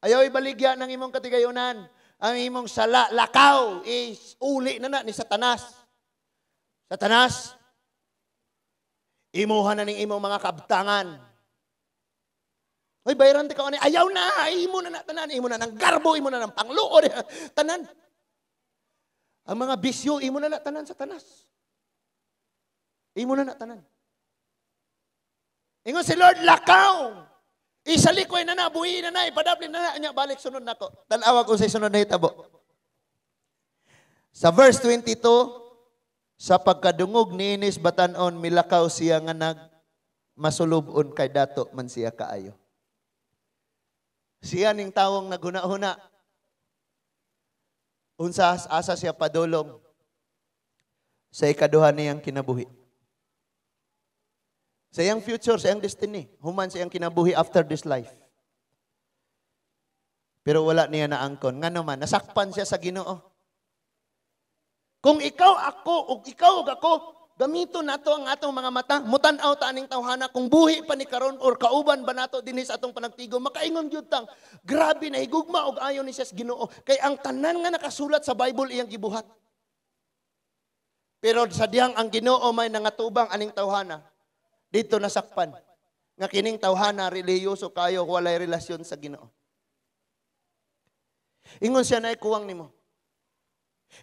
Ayaw ibaligya ng imong katigayunan. Ang imong sala, lakaw, is uli na na ni Satanas. Satanas, imuhan na ning imong mga kabtangan. Oy, bayaran ti ka ani. Ayaw na, imo na na tanan, imo na ng garbo, imo na ng pangluod, tanan. Ang mga bisyo, imo na na tanan sa tanas. Imo na na tanan. Ingon si Lord, lakaw. Isalikoy na na, buhi na na, ipadabli na na, niya, balik sunod na ko. Tanawag ko sa sunod na hitabo. Sa verse 22, sa pagkadungog ni Inis Batanon, milakaw siya nga nag masulubon kay dato man siya kaayo. Siya ning tawong naghuna-huna. Unsa asa siya padulong sa ikaduha niyang kinabuhi. Sa iyang future, sa iyang destiny. Human sa iyang kinabuhi after this life. Pero wala niya na angkon. Nga naman, nasakpan siya sa ginoo. Kung ikaw ako, o ikaw o ako, gamito nato ang atong mga mata, mutanaw ta aning tawhana kung buhi pa ni karon or kauban ba nato dinhi sa atong panagtigo makaingon gyud tang grabe na higugma og ayon ni siya sa Ginoo kay ang tanan nga nakasulat sa Bible iyang gibuhat pero sa diyang ang Ginoo may nangatubang aning tawhana dito nasakpan nga kining tawhana reliyoso kayo walay relasyon sa Ginoo. Ingon siya na kuwang nimo.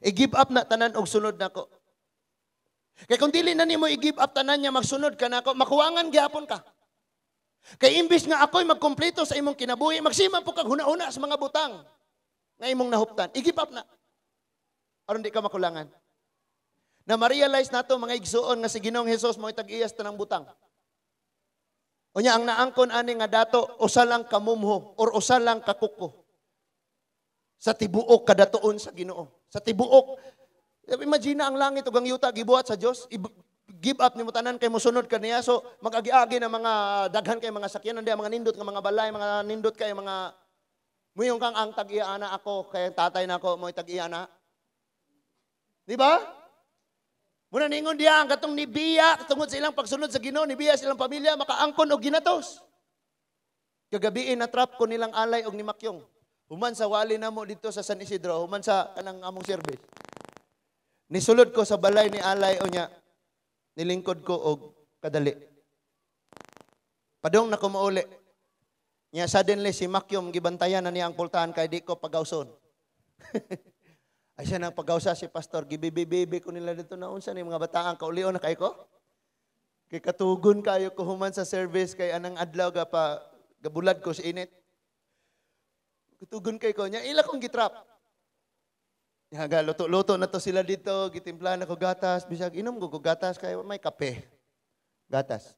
I-give up na tanan og sunod nako. Kay kung dili na nimo i-give up tanan niya magsunod ka nako, makuwangan gyapon ka. Kay imbis nga ako'y magkumpleto sa imong kinabuhi, magsima po kag huna-huna sa mga butang nga imong nahuptan. I-give up na. Aron di ka makulangan na ma-realize nato mga igsuon nga si Ginoong Hesus mo tag-iyas tanang butang. Unya ang naangkon ani nga dato usa lang kamumho or usa lang kakuko. Sa tibuok kadatoon sa Ginoo. Sa tibuok imagine ang langit ug ang yuta gibuhat sa Dios give up nimo tanan kay mosunod kaniya so magagi-agi na mga daghan kay mga sakyanan di mga nindot nga mga balay mga nindot kay mga Muyong kang ang tag-iya ako kay tatay nako mo tag-iya na. Di ba? Muna ningon diya ang katong nibiya tungod sa ilang pagsunod sa Ginoo nibiya silang pamilya makaangkon og ginatos. Kagabi na trap ko nilang alay og ni Makyong. Human sa wali na mo dito sa San Isidro, human sa kanang among service. Nisulod ko sa balay ni alay o niya, nilingkod ko og kadali. Padong na kumuuli. Niya suddenly si Makyong gibantayan na niya ang pultahan kay di ko pagawson. Ay siya nang pagawsa si pastor, gibibibibi ko nila dito na unsa ni mga bataan kaulion na kay ko. Kay katugon kayo ko human sa service kay anang adlaw ga pa gabulad ko sa init. Katugon kay ko nya ila kong gitrap. Nya ga luto-luto na to sila dito, gitimplahan ako gatas, bisag inom ko ko gatas kay may kape. Gatas.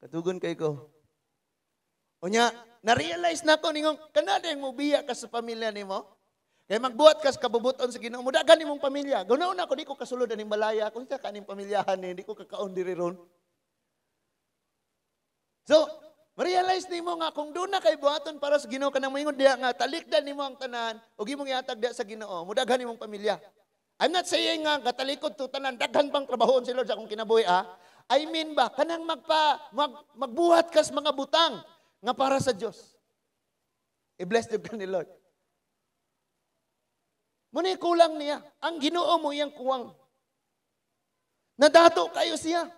Katugon kay ko. Unya, na-realize na ko ningong kanada mo biya ka sa pamilya nimo. Kaya magbuhat kas kabubuton sa Ginoo. Mudagan imong pamilya. Gunaon ako di ko kasulod aning malaya kung sa kaning pamilyahan ni di ko kakaon diri ron. So, ma-realize nimo nga kung doon na kay buhaton para sa Ginoo kanang moingon diha nga talikdan nimo ang tanan ug imong ihatag diha sa Ginoo. Mudaghan imong pamilya. I'm not saying nga katalikod to tanan daghan pang trabahon si Lord sa akong kinabuhi ah. I mean ba kanang magpa mag, magbuhat kas mga butang nga para sa Dios. I-bless them ka ni Lord. Muna kulang niya. Ang ginoo mo iyang kuwang. Nadato kayo siya.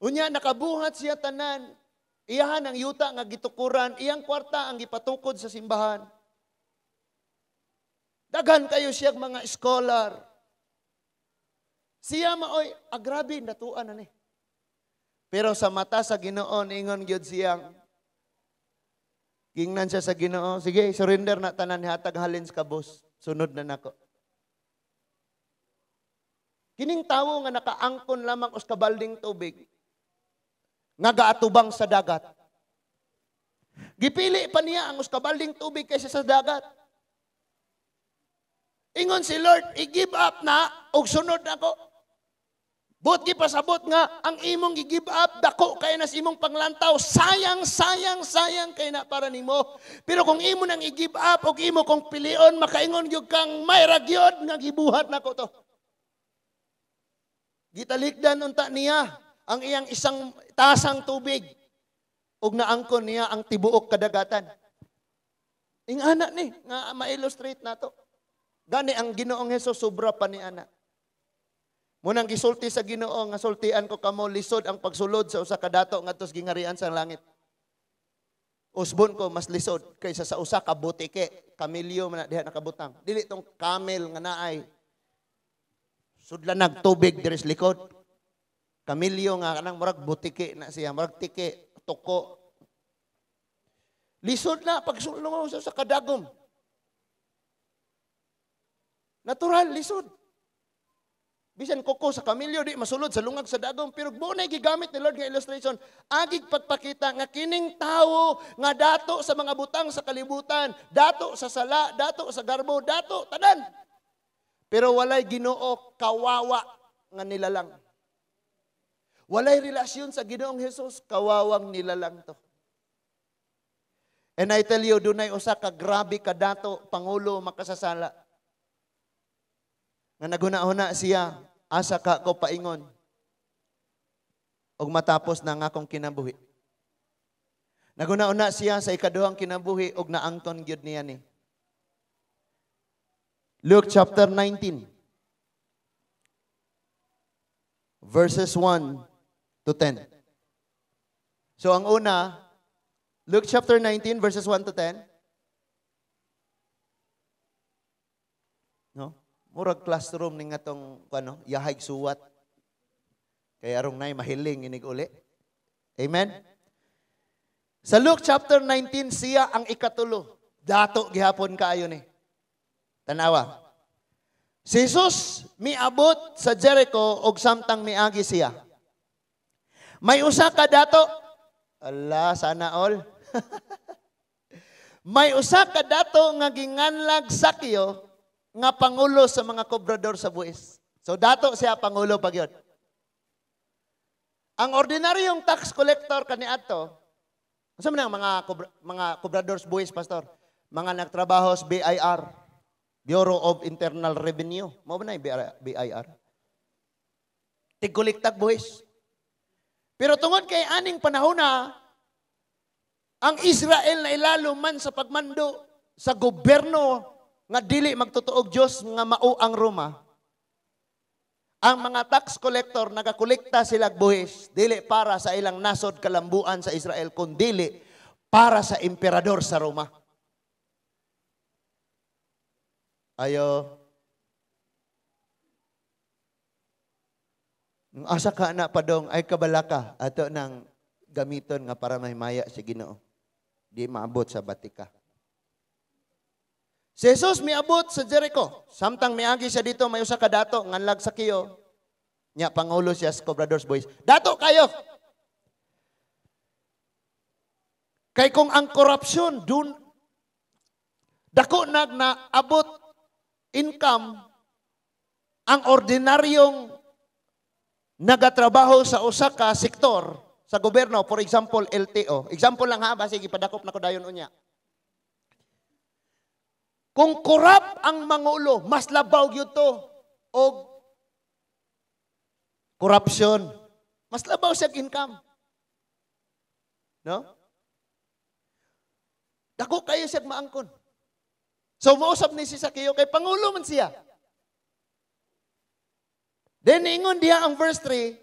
Unya, nakabuhat siya tanan. Iyahan ang yuta nga gitukuran. Iyang kwarta ang gipatukod sa simbahan. Dagan kayo siya mga scholar. Siya maoy, agrabi, natuan na ni. Pero sa mata sa ginoo, ingon gyud siyang, Gingnan siya sa Ginoo. Sige, surrender na tanan hatag halin sa kabos. Sunod na nako. Kining tawo nga nakaangkon lamang os kabalding tubig nga gaatubang sa dagat. Gipili pa niya ang us kabalding tubig kaysa sa dagat. Ingon si Lord, i-give up na og sunod nako. But gi pasabot nga ang imong gi-give up dako kay nas imong panglantaw sayang sayang sayang kay na para nimo. Pero kung imo nang i-give up og imo kong pilion makaingon gyud kang may ragyod nga gibuhat nako to. Gitalikdan unta niya ang iyang isang tasang tubig ug naangkon niya ang tibuok kadagatan. Ing anak ni nga ma-illustrate nato. Gani ang Ginoong Hesus sobra pa ni anak. Munang gisulti sa Ginoo nga sultian ko kamo lisod ang pagsulod sa usa ka dato ngadto gingarian sa langit. Usbon ko mas lisod kaysa sa usa ka butike, kamilyo man diha nakabutang. Dili tong camel nga naay sudlan nagtubig diri sa likod. Kamilyo nga kanang murag butike na siya, murag tike, tuko. Lisod na pagsulong mo sa kadagom. Natural, lisod. Bisan koko sa kamilyo di masulod sa lungag sa dagom pero bunay gigamit ni Lord nga illustration agig pagpakita nga kining tawo nga dato sa mga butang sa kalibutan, dato sa sala, dato sa garbo, dato tanan. Pero walay Ginoo kawawa nga nilalang. Walay relasyon sa Ginoong Hesus, kawawang nilalang to. And I tell you, dunay usa ka grabe ka dato pangulo makasasala. Nga naguna-una siya asa ka ko paingon og matapos na akong kinabuhi. Naguna-una siya sa ikaduhang kinabuhi og naangton gyud niya ni. Luke chapter 19 verses 1 to 10. So ang una, Luke chapter 19 verses 1 to 10. No? murag classroom ning atong ano, yahay suwat. Kaya arong nay mahiling inig uli. Amen. Sa Luke chapter 19 siya ang ikatulo. Dato gihapon kaayo ni. Tanawa. Si Jesus miabot sa Jericho og samtang miagi siya. May usa ka dato. Allah, sana all. May usa ka dato nga ginganlag sakyo nga pangulo sa mga kobrador sa buwis. So dato siya pangulo pag yun. Ang ordinaryong tax collector kaniadto, sa man mga kobra, mga kobrador sa buwis pastor, mga nagtrabaho sa BIR, Bureau of Internal Revenue. Mo ba na yung BIR? Tigkuliktag buhis. Pero tungod kay aning panahon na, ang Israel na ilalo man sa pagmando sa gobyerno nga dili magtutuog Dios nga mao ang Roma. Ang mga tax collector nagakolekta sila buhis dili para sa ilang nasod kalambuan sa Israel kun dili para sa emperador sa Roma. Ayo. Asa ka na padong ay kabalaka ato nang gamiton nga para may maya si Ginoo. Di maabot sa batika. Si Jesus miabot sa Jericho. Samtang miagi siya dito, may usa ka dato nganlag sa kiyo. Nya pangulo siya sa Cobradors Boys. Dato kayo. Kay kung ang korupsyon dun dako nag na abot income ang ordinaryong nagatrabaho sa usa ka sektor sa gobyerno, for example, LTO. Example lang ha, basi gipadakop na ko dayon unya. Kung korap ang mangulo, mas labaw gyud to og corruption. Mas labaw siya income. No? Dako kayo siya maangkon. So mausap ni si Sakeo kay pangulo man siya. Then ingon diha ang verse 3,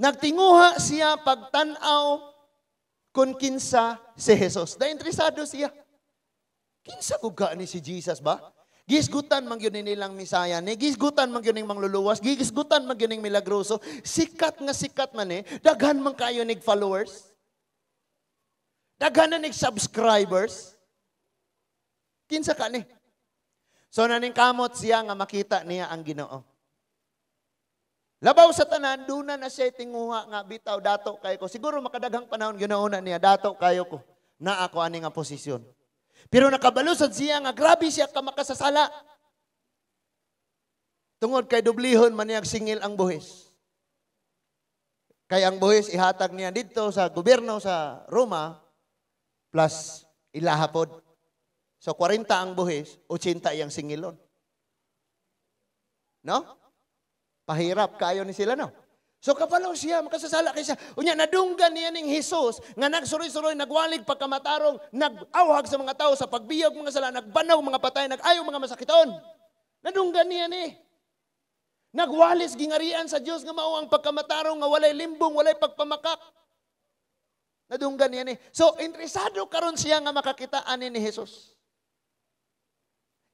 Nagtinguha siya pagtanaw kung kinsa si Jesus. Na interesado siya. Kinsa kuga ni si Jesus ba? Gisgutan man yun nilang misaya ni, gisgutan man yun mangluluwas, gisgutan man yun milagroso, sikat nga sikat man eh, daghan man kayo nig followers, daghan na nig subscribers, kinsa ka ni? So naning kamot siya nga makita niya ang ginoo. Labaw sa tanan, duna na siya tinguha nga bitaw dato kayo ko. Siguro makadaghang panahon ginauna niya, dato kayo ko na ako ani nga posisyon. Pero nakabalusad siya nga grabe siya ka makasasala. Tungod kay dublihon man niyang singil ang buhis. Kay ang buhis ihatag niya dito sa gobyerno sa Roma plus ilahapod. So 40 ang buhis, 80 yang singilon. No? Pahirap kayo ni sila, no? So kapalaw siya, makasasala kay siya. Unya, nadunggan niya ning Jesus, nga nagsuroy-suroy, nagwalig pagkamatarong, nag-awhag sa mga tao sa pagbiyag mga sala, nagbanaw mga patay, nag-ayaw mga masakiton. Nadunggan niya ni. Nagwalis gingarian sa Dios nga mao ang pagkamatarong nga walay limbong, walay pagpamakak. Nadunggan niya ni. So, interesado karon siya nga makakitaan ni Jesus.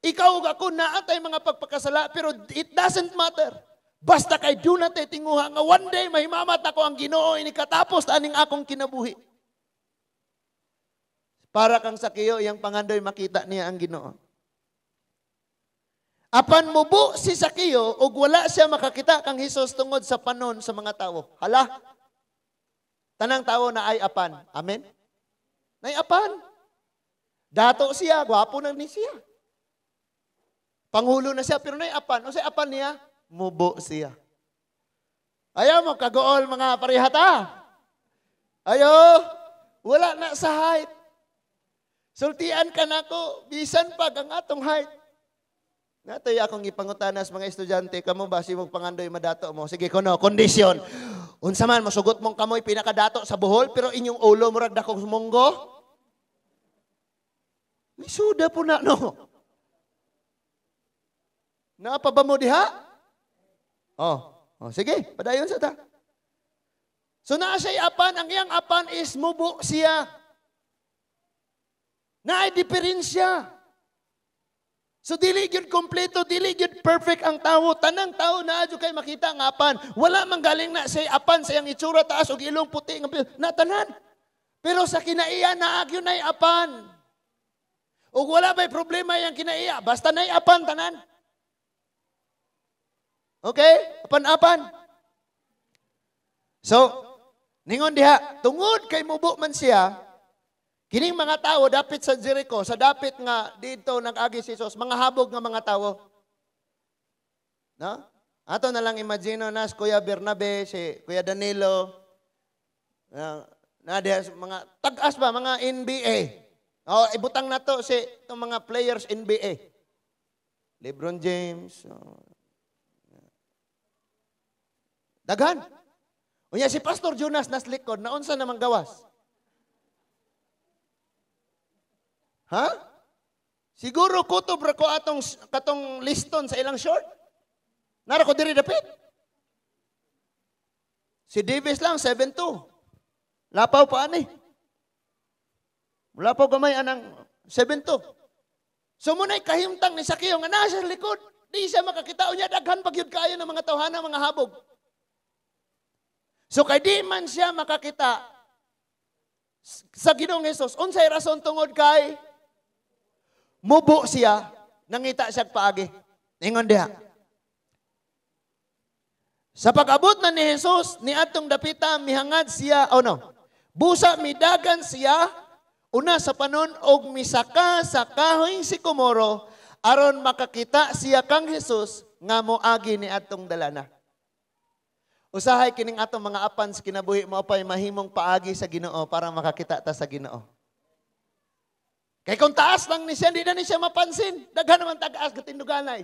Ikaw ug ako naatay mga pagpakasala, pero it doesn't matter. Basta kay do na tinguha nga one day mahimamat ako ang Ginoo ini katapos aning akong kinabuhi. Para kang sakiyo yang pangandoy makita niya ang Ginoo. Apan mubo si Sakiyo ug wala siya makakita kang Hesus tungod sa panon sa mga tawo. Hala. Tanang tawo na ay apan. Amen. Nay apan. Dato siya, gwapo na ni siya. Pangulo na siya pero nay apan. O say apan niya, mubo siya. Ayaw mo, kagool mga parihata. Ayo, wala na sa height. Sultian ka na ko, bisan pag ang atong height. Natoy akong ipangutanas mga estudyante, kamo ba si mong pangandoy madato mo? Sige kuno, kondisyon. Unsa man masugot mong kamoy pinakadato sa buhol pero inyong ulo murag dakong sumunggo? May suda po na no. Napa ba mo diha? Oh, oh sige, padayon sa ta. So naa siya apan, ang iyang apan is mubo siya. Naay diferensya. So dili gyud kompleto, dili gyud perfect ang tawo. Tanang tawo na adyo kay makita ang apan. Wala man galing na say apan sa iyang itsura taas og ilong puti nga na tanan. Pero sa kinaiya na agyo nay apan. Ug wala bay problema yang kinaiya, basta nay apan tanan. Okay? Apan-apan. So, ningon diha, tungod kay mubo man siya, kining mga tao dapit sa Jericho, sa dapit nga dito nag-agi si Jesus, mga habog nga mga tao. No? Ato na lang imagine na si Kuya Bernabe, si Kuya Danilo, uh, na mga tag-as ba, mga NBA. Oh, ibutang na to si itong mga players NBA. LeBron James. Oh. Daghan. Unya si Pastor Jonas nas likod, naunsa namang gawas? Ha? Siguro kutob ra ko atong katong liston sa ilang short. Nara ko diri dapit. Si Davis lang 7-2. Lapaw pa ani. Wala pa gamay anang 7-2. So muna'y kahimtang ni Sakyo nga nasa likod. Di siya makakita niya daghan pagyud kayo ng mga tawhana mga habog. So kay di man siya makakita sa Ginoong Hesus, unsay rason tungod kay mubo siya nangita siya paagi. Ingon diha. Sa pag-abot na ni Jesus, ni atong dapita mihangad siya, oh no, busa midagan siya, una sa panon og misaka sa kahoy si Kumoro, aron makakita siya kang Jesus nga moagi ni atong dalana. Usahay kining atong mga apans kinabuhi mo pay mahimong paagi sa Ginoo para makakita ta sa Ginoo. Kay kung taas lang ni siya, hindi na ni siya mapansin. Daghan naman tagaas katinduganay.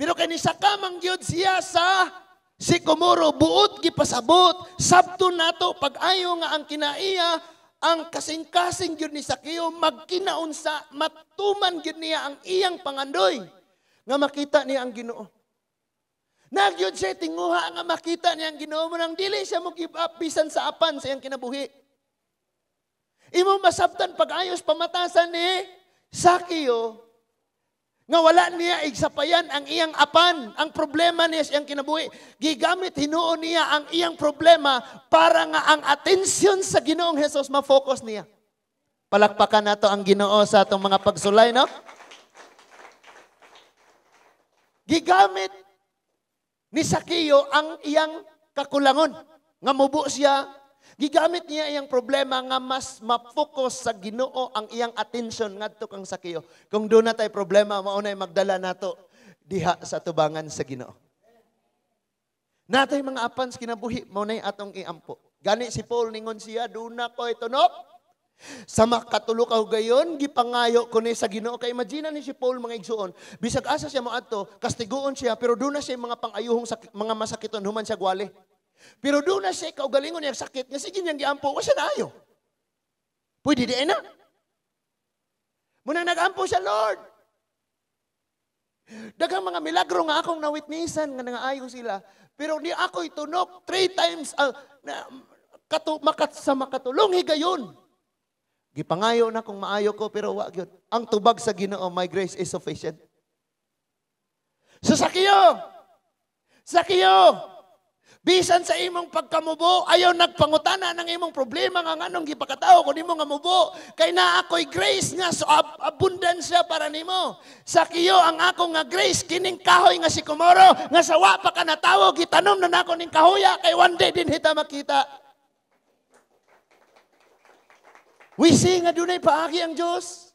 Pero kay ni sakamang gyud siya sa si Komoro buot gipasabot sabto nato pag-ayo nga ang kinaiya ang kasing-kasing gyud ni Sakeo magkinaunsa matuman gyud niya ang iyang pangandoy nga makita niya ang Ginoo. Nagyod siya tinguha nga makita niya ang Ginoo mo nang dili siya mo give up bisan sa apan sa iyang kinabuhi. Imo masabtan pag-ayos pamatasan ni Sakeo nga wala niya igsapayan ang iyang apan, ang problema niya siyang kinabuhi. Gigamit hinuon niya ang iyang problema para nga ang atensyon sa Ginoong Hesus ma-focus niya. Palakpakan nato ang Ginoo sa atong mga pagsulay, no? Gigamit ni Sakio ang iyang kakulangon. Nga mubo siya Gigamit niya iyang problema nga mas ma-focus sa Ginoo ang iyang attention ngadto kang sakiyo. Kung doon na tay problema, maunay magdala nato diha sa tubangan sa Ginoo. Natay mga apans kinabuhi, maunay atong iampo. Gani si Paul ningon siya, doon na ko itunop. Sa makatulo ka gayon, gipangayo ko ni sa Ginoo. Kay imagine ni si Paul mga igsuon, bisag asa siya mo ato, kastiguon siya, pero doon na siya mga pangayuhong mga masakiton human siya gwali. Pero doon na siya kaugalingon niya sakit, nga sige niyang giampo, wa siya naayo. Pwede di na. Muna nagampo siya, Lord. Dagang mga milagro nga akong nawitnisan nga nangaayo sila. Pero ni ako itunok three times uh, na, katu, makat, sa makatulong higayon. Gipangayo na kung maayo ko pero wa gyud. Ang tubag sa Ginoo, my grace is sufficient. So Sakiyo, Sakiyo, Bisan sa imong pagkamubo, ayaw nagpangutana ng imong problema nga nganong gipakatao ko nimo nga mubo. Kay na ako'y grace nga so ab- abundansya para nimo. Sa kiyo ang ako nga grace kining kahoy nga si Kumoro nga sawa pa ka natawo gitanom na nako ning kahoya kay one day din hita makita. We see nga dunay paagi ang Dios.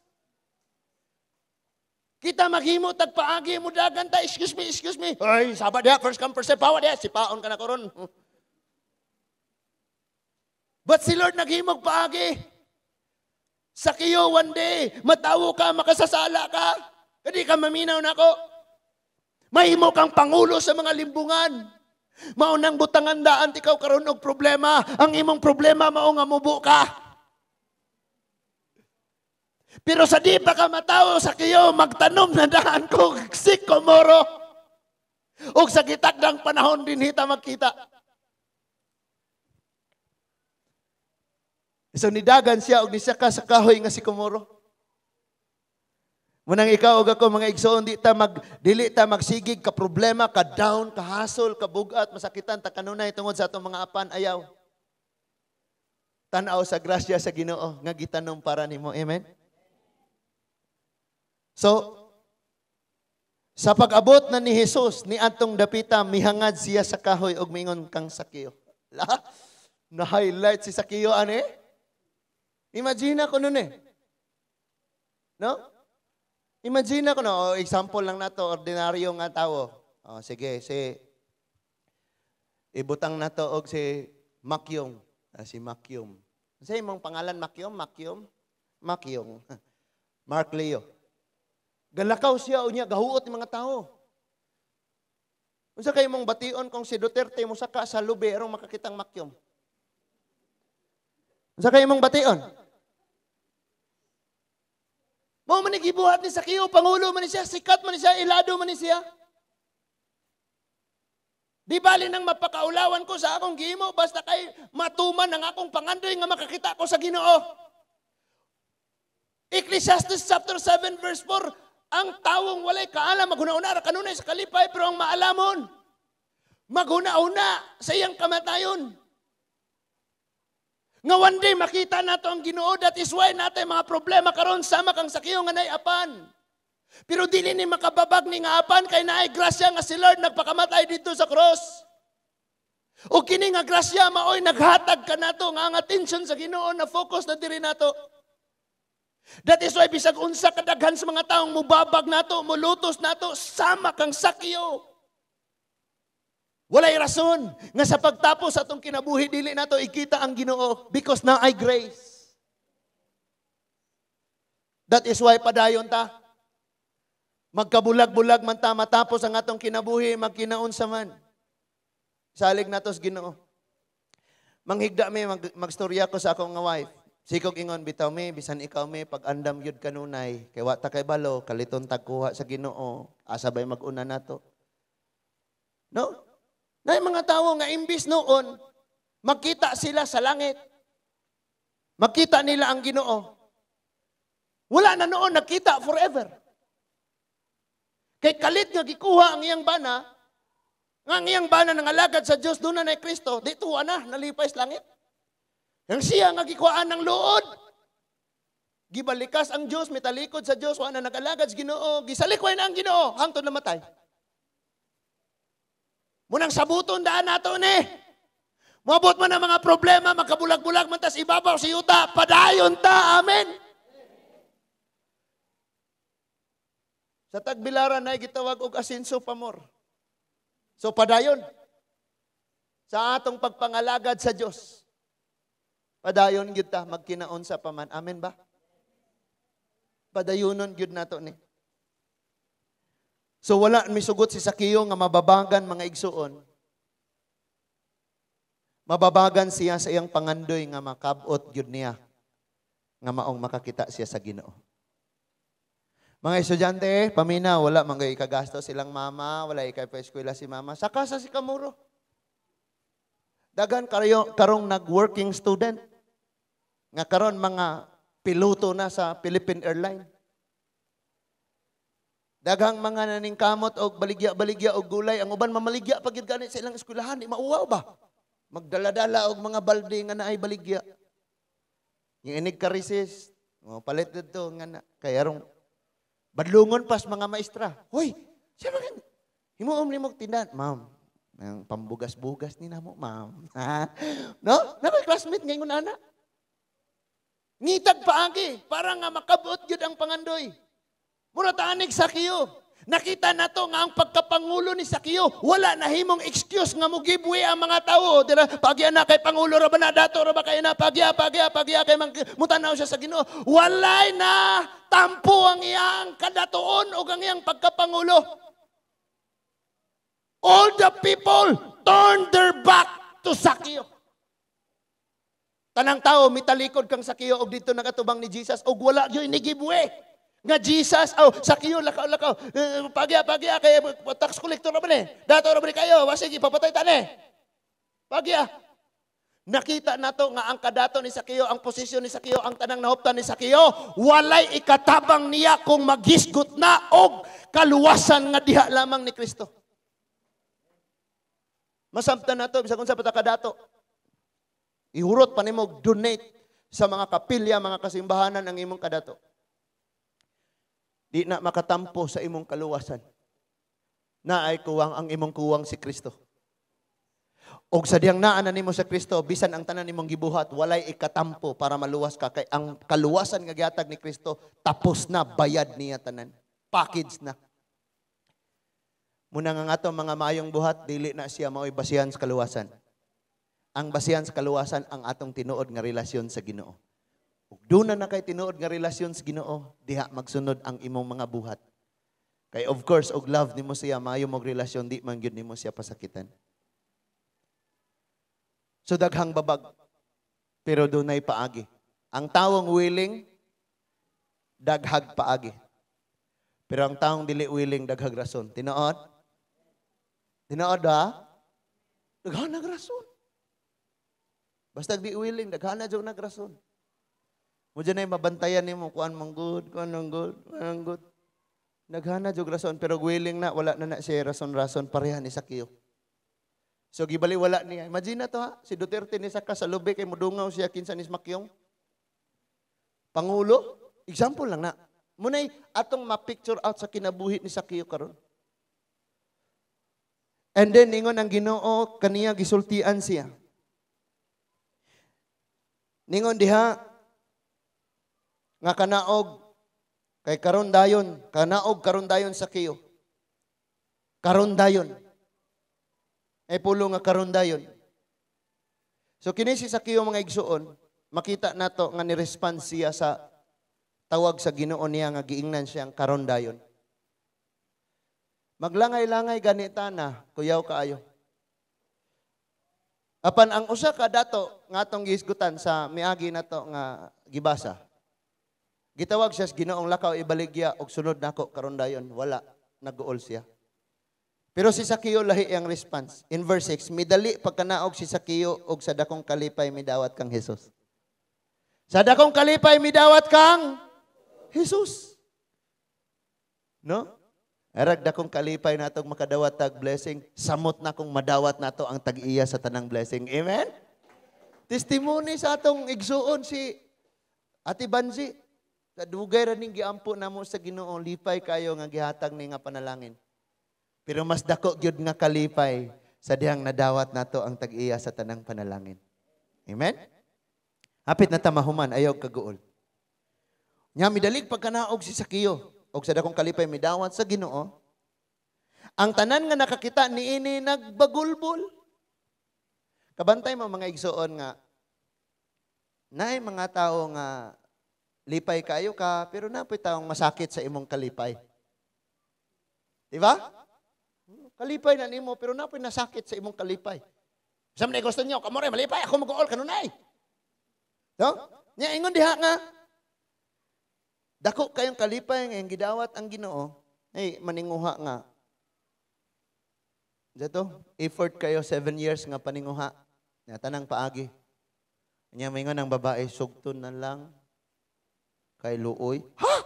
Kita maghimo tagpaagi mo dagan ta, excuse me, excuse me. Ay, sabat dia, first come first serve, pawa dia, si paon ka na karon. But si Lord naghimog paagi. Sa kiyo one day, matawo ka, makasasala ka. Kadi ka maminaw na ko. Mahimo kang pangulo sa mga limbungan. Maunang butangan daan tikaw karon og problema. Ang imong problema mao nga mubo ka. Pero sa di pa ka matawo sa kiyo, magtanom na daan ko si Komoro. O sa gitakdang panahon din hita magkita. So nidagan siya og nisaka sa kahoy nga si Komoro. Munang ikaw og ako mga igsoon di ta mag dili ta magsigig ka problema ka down ka hasol ka bugat masakitan ta kanunay tungod sa atong mga apan ayaw. Tan-aw sa grasya sa Ginoo nga gitanom para nimo. Amen. So, sa pag-abot na ni Jesus, ni Antong Dapita, mihangad siya sa kahoy og mingon kang sakiyo. La, na-highlight si sakiyo, ane? Imagine ko nun eh. No? Imagine ko no, example lang na to, ordinaryo nga tao. Oh, sige, si ibutang na to og si Makyong. Ah, si Makyong. Sa imong pangalan Makyong, Makyong? Makyong. Mark Leo. Galakaw siya unya gahuot ng mga tao. Unsa kay mong bation kung si Duterte mo saka sa lubi aron makakitang makyom? Unsa kay mong bation? Mao man gibuhat ni Sakio, pangulo man siya, sikat man siya, ilado man siya. Di bali nang mapakaulawan ko sa akong gimo, basta kay matuman ang akong pangandoy nga makakita ko sa ginoo. Ecclesiastes chapter 7 verse 4, ang tawong walay kaalam, maghuna-una, kanunay sa kalipay, pero ang maalamon, maghuna-una sa iyang kamatayon. Nga one day makita nato ang Ginoo that is why natin mga problema karon sama kang sakiyo nga nay apan. Pero dili ni makababag ni nga apan kay naay grasya nga si Lord nagpakamatay dito sa cross. O kini nga grasya maoy naghatag ka nato nga ang attention sa Ginoo na focus na diri nato. That is why bisag unsa kadaghan sa mga taong mubabag nato, mulutos nato, sama kang sakyo. Walay rason nga sa pagtapos atong kinabuhi dili nato ikita ang Ginoo because na ay grace. That is why padayon ta. Magkabulag-bulag man ta matapos ang atong kinabuhi magkinaon sa man. Salig nato sa Ginoo. Manghigda mi mag, magstorya ko sa akong nga wife. Sikog ingon bitaw mi bisan ikaw mi pag andam yud kanunay kay wa ta kay balo kaliton tagkuha sa Ginoo asabay mag-una nato. No? Na mga tao nga imbis noon, magkita sila sa langit. Makita nila ang ginoo. Wala na noon, nakita forever. Kay kalit nga gikuha ang iyang bana, nga ang iyang bana ng alagad sa Diyos, doon na na Kristo, di tuwa na, nalipay sa langit. Ang siya nga gikuhaan ng luod, gibalikas ang Diyos, mitalikod sa Diyos, wala na nag-alagad sa ginoo, gisalikway na ang ginoo, hangtod namatay. Munang sabuton daan nato ni. Mabot man ang mga problema, makabulag-bulag man tas ibabaw si yuta, padayon ta, amen. Sa tagbilaran na gitawag og asinso pamor. So padayon. Sa atong pagpangalagad sa Dios. Padayon gyud ta magkinaon sa paman. Amen ba? Padayonon gyud nato ni. So wala misugot si Sakiyo nga mababagan mga igsuon. Mababagan siya sa iyang pangandoy nga makabot gyud niya nga maong makakita siya sa Ginoo. Mga estudyante, pamina, wala man gay kagasto silang mama, wala ikay pa eskwela si mama. Sa si Kamuro. Dagan kayo, karong nag-working student. Nga karon mga piloto na sa Philippine Airlines. Daghang mga naningkamot og baligya-baligya og gulay, ang uban mamaligya pag ganit sa ilang eskwelahan, di mauwaw ba? Magdala-dala og mga balde nga naay baligya. Yung inig karisis, oh, palit dito nga na. Kaya rong, badlungon pas mga maestra. Hoy, siya ba Himuom ni mo tindan. Ma'am, ang pambugas-bugas ni namo, ma'am. no? Napay classmate ngayon ana. Ngitag paagi, para nga makabot yun ang pangandoy. Muna tanig Sakiyo. Nakita na to nga ang pagkapangulo ni Sakiyo, wala na himong excuse nga mo giveaway ang mga tao. Dira, pagya na kay Pangulo ra ba na dato ra ba kay na pagya, pagya, pagya kay mang mutanaw siya sa Ginoo. Walay na tampo ang iyang kadatoon o ang iyang pagkapangulo. All the people turn their back to Sakiyo. Tanang tao, mitalikod kang Sakiyo og dito nagatubang ni Jesus og wala gyud ni giveaway. Nga Jesus, oh, sakiyo, lakaw, lakaw. Uh, pagya, pagya, kay tax collector na ba ni? Dato ba kayo? Wasig, ipapatay ta ni. Pagya. Nakita nato nga ang kadato ni Sakiyo, ang posisyon ni Sakiyo, ang tanang nahuptan ni Sakiyo, walay ikatabang niya kung magisgot na og kaluwasan nga diha lamang ni Kristo. Masamtan nato bisag unsa pa kadato. Ihurot pa nimo donate sa mga kapilya, mga kasimbahanan ang imong kadato. Di na makatampo sa imong kaluwasan. Na ay kuwang ang imong kuwang si Kristo. Og sa diyang naa na nimo sa Kristo, bisan ang tanan nimong gibuhat, walay ikatampo para maluwas ka kay ang kaluwasan nga gihatag ni Kristo tapos na bayad niya tanan. Package na. Muna nga ato mga mayong buhat, dili na siya mao'y basihan sa kaluwasan. Ang basihan sa kaluwasan ang atong tinuod nga relasyon sa Ginoo. Ug doon na kay tinuod nga relasyon sa Ginoo, diha magsunod ang imong mga buhat. Kay of course, og love nimo siya, maayo mong relasyon, di man gyud nimo siya pasakitan. So daghang babag, pero dunay paagi. Ang tawong willing, daghag paagi. Pero ang taong dili willing, daghag rason. Tinuod? Tinuod ha? Daghang nagrason. Basta di willing, daghan na dyan nagrason. Mo dyan ay mabantayan ni mo, kuan mong good, kuan mong good, kuan mong good. Naghana jog rason, pero willing na, wala na na siya rason-rason, pareha ni Sakyo. So, gibali wala niya. Imagine na to ha, si Duterte ni Saka sa lube, kay mudungaw siya kinsa ni Smakyong. Pangulo, example lang na. Munay atong ma-picture out sa kinabuhi ni Sakyo karon. And then, ingon ang ginoo, kaniya gisultian siya. Ningon diha, nga kanaog, kay karon dayon, kanaog karon dayon sa kiyo. Karon dayon. Ay pulo nga karon dayon. So kini si Sakyo mga igsuon, makita nato nga ni-respond siya sa tawag sa Ginoo niya nga giingnan siya ang karon dayon. Maglangay-langay ganita na, kuyaw kaayo. Apan ang usa ka dato nga atong gisgutan sa miagi nato nga gibasa. Gitawag siya sa Ginoong lakaw ibaligya og sunod nako karon dayon wala nag-uol siya. Pero si Sakio lahi ang response. In verse 6, midali pagkanaog si Sakio og sa dakong kalipay midawat kang Hesus. Sa dakong kalipay midawat kang Hesus. No? Arag dakong kalipay natong makadawat tag blessing, samot na kong madawat nato ang tag-iya sa tanang blessing. Amen? Testimony sa atong igsuon si Ate Banzi. Sa dugay ra ning giampo namo sa Ginoo, lipay kayo nga gihatag ni nga panalangin. Pero mas dako gyud nga kalipay sa dihang nadawat nato ang tag-iya sa tanang panalangin. Amen? Hapit na tamahuman ayaw kaguol. Nya midalig pagkanaog si Sakio og sa dakong kalipay midawat sa Ginoo. Ang tanan nga nakakita niini nagbagulbol. Kabantay mo mga igsuon nga naay mga tao nga lipay kayo ka, pero napoy taong masakit sa imong kalipay. Di ba? Kalipay na nimo, pero napoy nasakit sa imong kalipay. Sa mga gusto niyo, kamore, malipay, ako mag-uol, kanunay. No? Nya, ingon diha nga, dako kayong kalipay nga yung gidawat ang ginoo, ay maninguha nga. Dito, effort kayo seven years nga paninguha. Nga tanang paagi. Nya, may nga ng babae, sugton na lang, kay Luoy. Ha?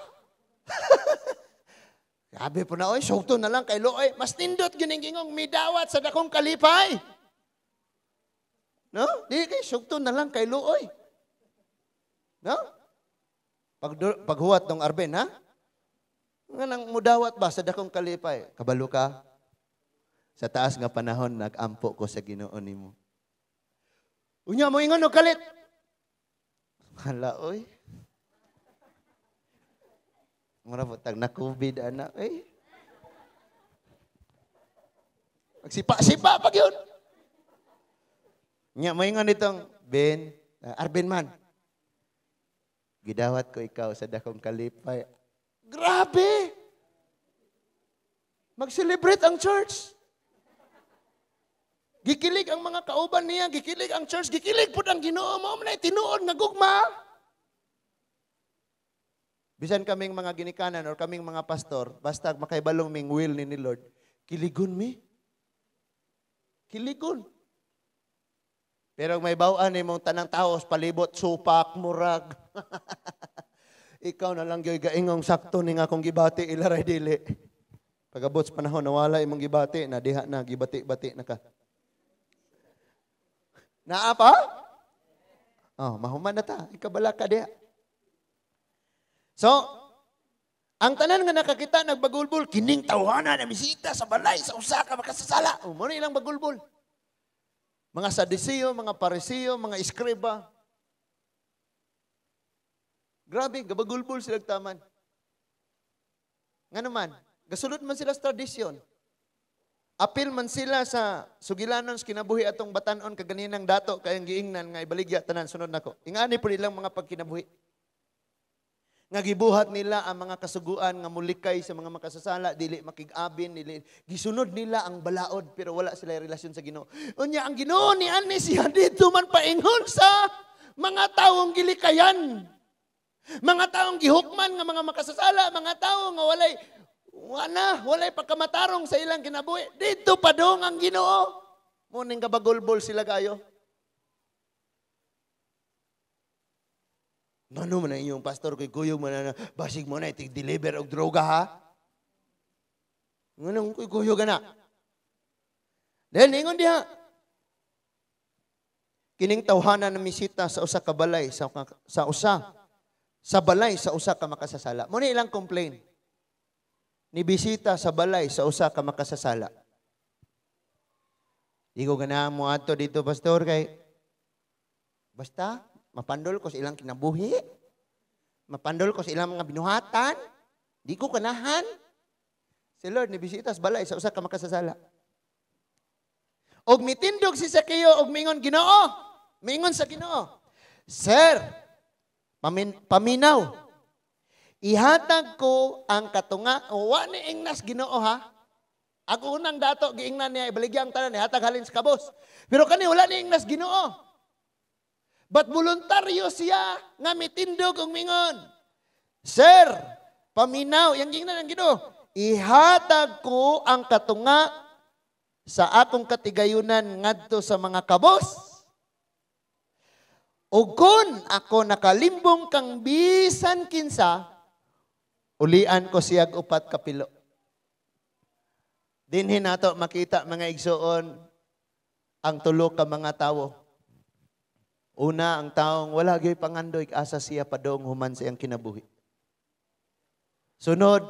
Sabi po na, oy, sugto na lang kay Luoy. Mas nindot giningingong midawat sa dakong kalipay. No? Di kay sugto na lang kay Luoy. No? Pag, paghuwat ng Arben, ha? Nga nang mudawat ba sa dakong kalipay? Kabalo ka? Sa taas nga panahon, nag-ampo ko sa ginoo nimo. Unya mo ingon og kalit. Hala, oy. Mura po, tag na COVID, anak. Eh. Magsipa-sipa pag yun. Nya, may nga nitong, Ben, uh, Arben man, gidawat ko ikaw sa dakong kalipay. Grabe! Mag-celebrate ang church. Gikilig ang mga kauban niya, gikilig ang church, gikilig po ang ginoo mo, na tinuod nga gugma. Bisan kaming mga ginikanan or kaming mga pastor, basta makaibalong ming will ni ni Lord, kiligon mi. Kiligon. Pero may bawaan ni mong tanang taos, palibot, supak, murag. Ikaw na lang yoy gaingong sakto ni nga kong gibati ilaray dili. Pagabot sa panahon, nawala imong gibati, na diha na, gibati-bati na ka. Naa pa? Oh, mahuman na ta. Ikabala ka diha. So, ang tanan nga nakakita nagbagulbol, kining tawhana na misita sa balay, sa usa ka makasasala. O, muna ilang bagulbol. Mga sadisiyo, mga parisiyo, mga iskriba. Grabe, gabagulbol sila taman. Nga naman, gasulod man sila sa tradisyon. Apil man sila sa sugilanon sa kinabuhi atong batanon kaganinang dato kayang giingnan nga ibaligya tanan sunod nako. Ingani po nilang mga pagkinabuhi. nga gibuhat nila ang mga kasuguan nga mulikay sa mga makasasala dili makig-abin dili gisunod nila ang balaod pero wala sila relasyon sa Ginoo unya ang Ginoo ni ani siya dito man paingon sa mga taong gilikayan mga taong gihukman nga mga makasasala mga tao nga walay wala walay pagkamatarong sa ilang kinabuhi dito pa dong ang Ginoo mo ning kabagulbol sila kayo Ngano man ang inyong pastor kay kuyo man na basig mo na itig deliver og droga ha? Ngano kay kuyo gana? Then ingon diha. Kining tawhana na misita sa usa ka balay sa sa usa sa balay sa usa ka makasasala. Mo ilang complain. Ni bisita sa balay sa usa ka makasasala. Di ko ganahan mo ato dito pastor kay basta Mapandol ko sa ilang kinabuhi. Mapandol ko sa ilang mga binuhatan. Di ko kanahan. Si Lord, nibisita sa balay sa usa ka makasasala. Og mitindog si Sakeo og mingon Ginoo. Mingon sa Ginoo. Sir, pamin, paminaw. Ihatag ko ang katunga, o wa ni ingnas Ginoo ha. Ako unang dato giingnan niya ibaligya ang tanan ihatag halin sa kabos. Pero kani wala ni ingnas Ginoo. But voluntaryo siya nga mitindog og mingon. Sir, paminaw, yang gingnan ang Ginoo. Ihatag ko ang katunga sa akong katigayunan ngadto sa mga kabos. Ug kun ako nakalimbong kang bisan kinsa, ulian ko siyag upat kapilo. Dinhin nato makita mga igsoon ang tulo ka mga tawo Una, ang taong wala gay pangandoy, asa siya padong human sa iyang kinabuhi. Sunod,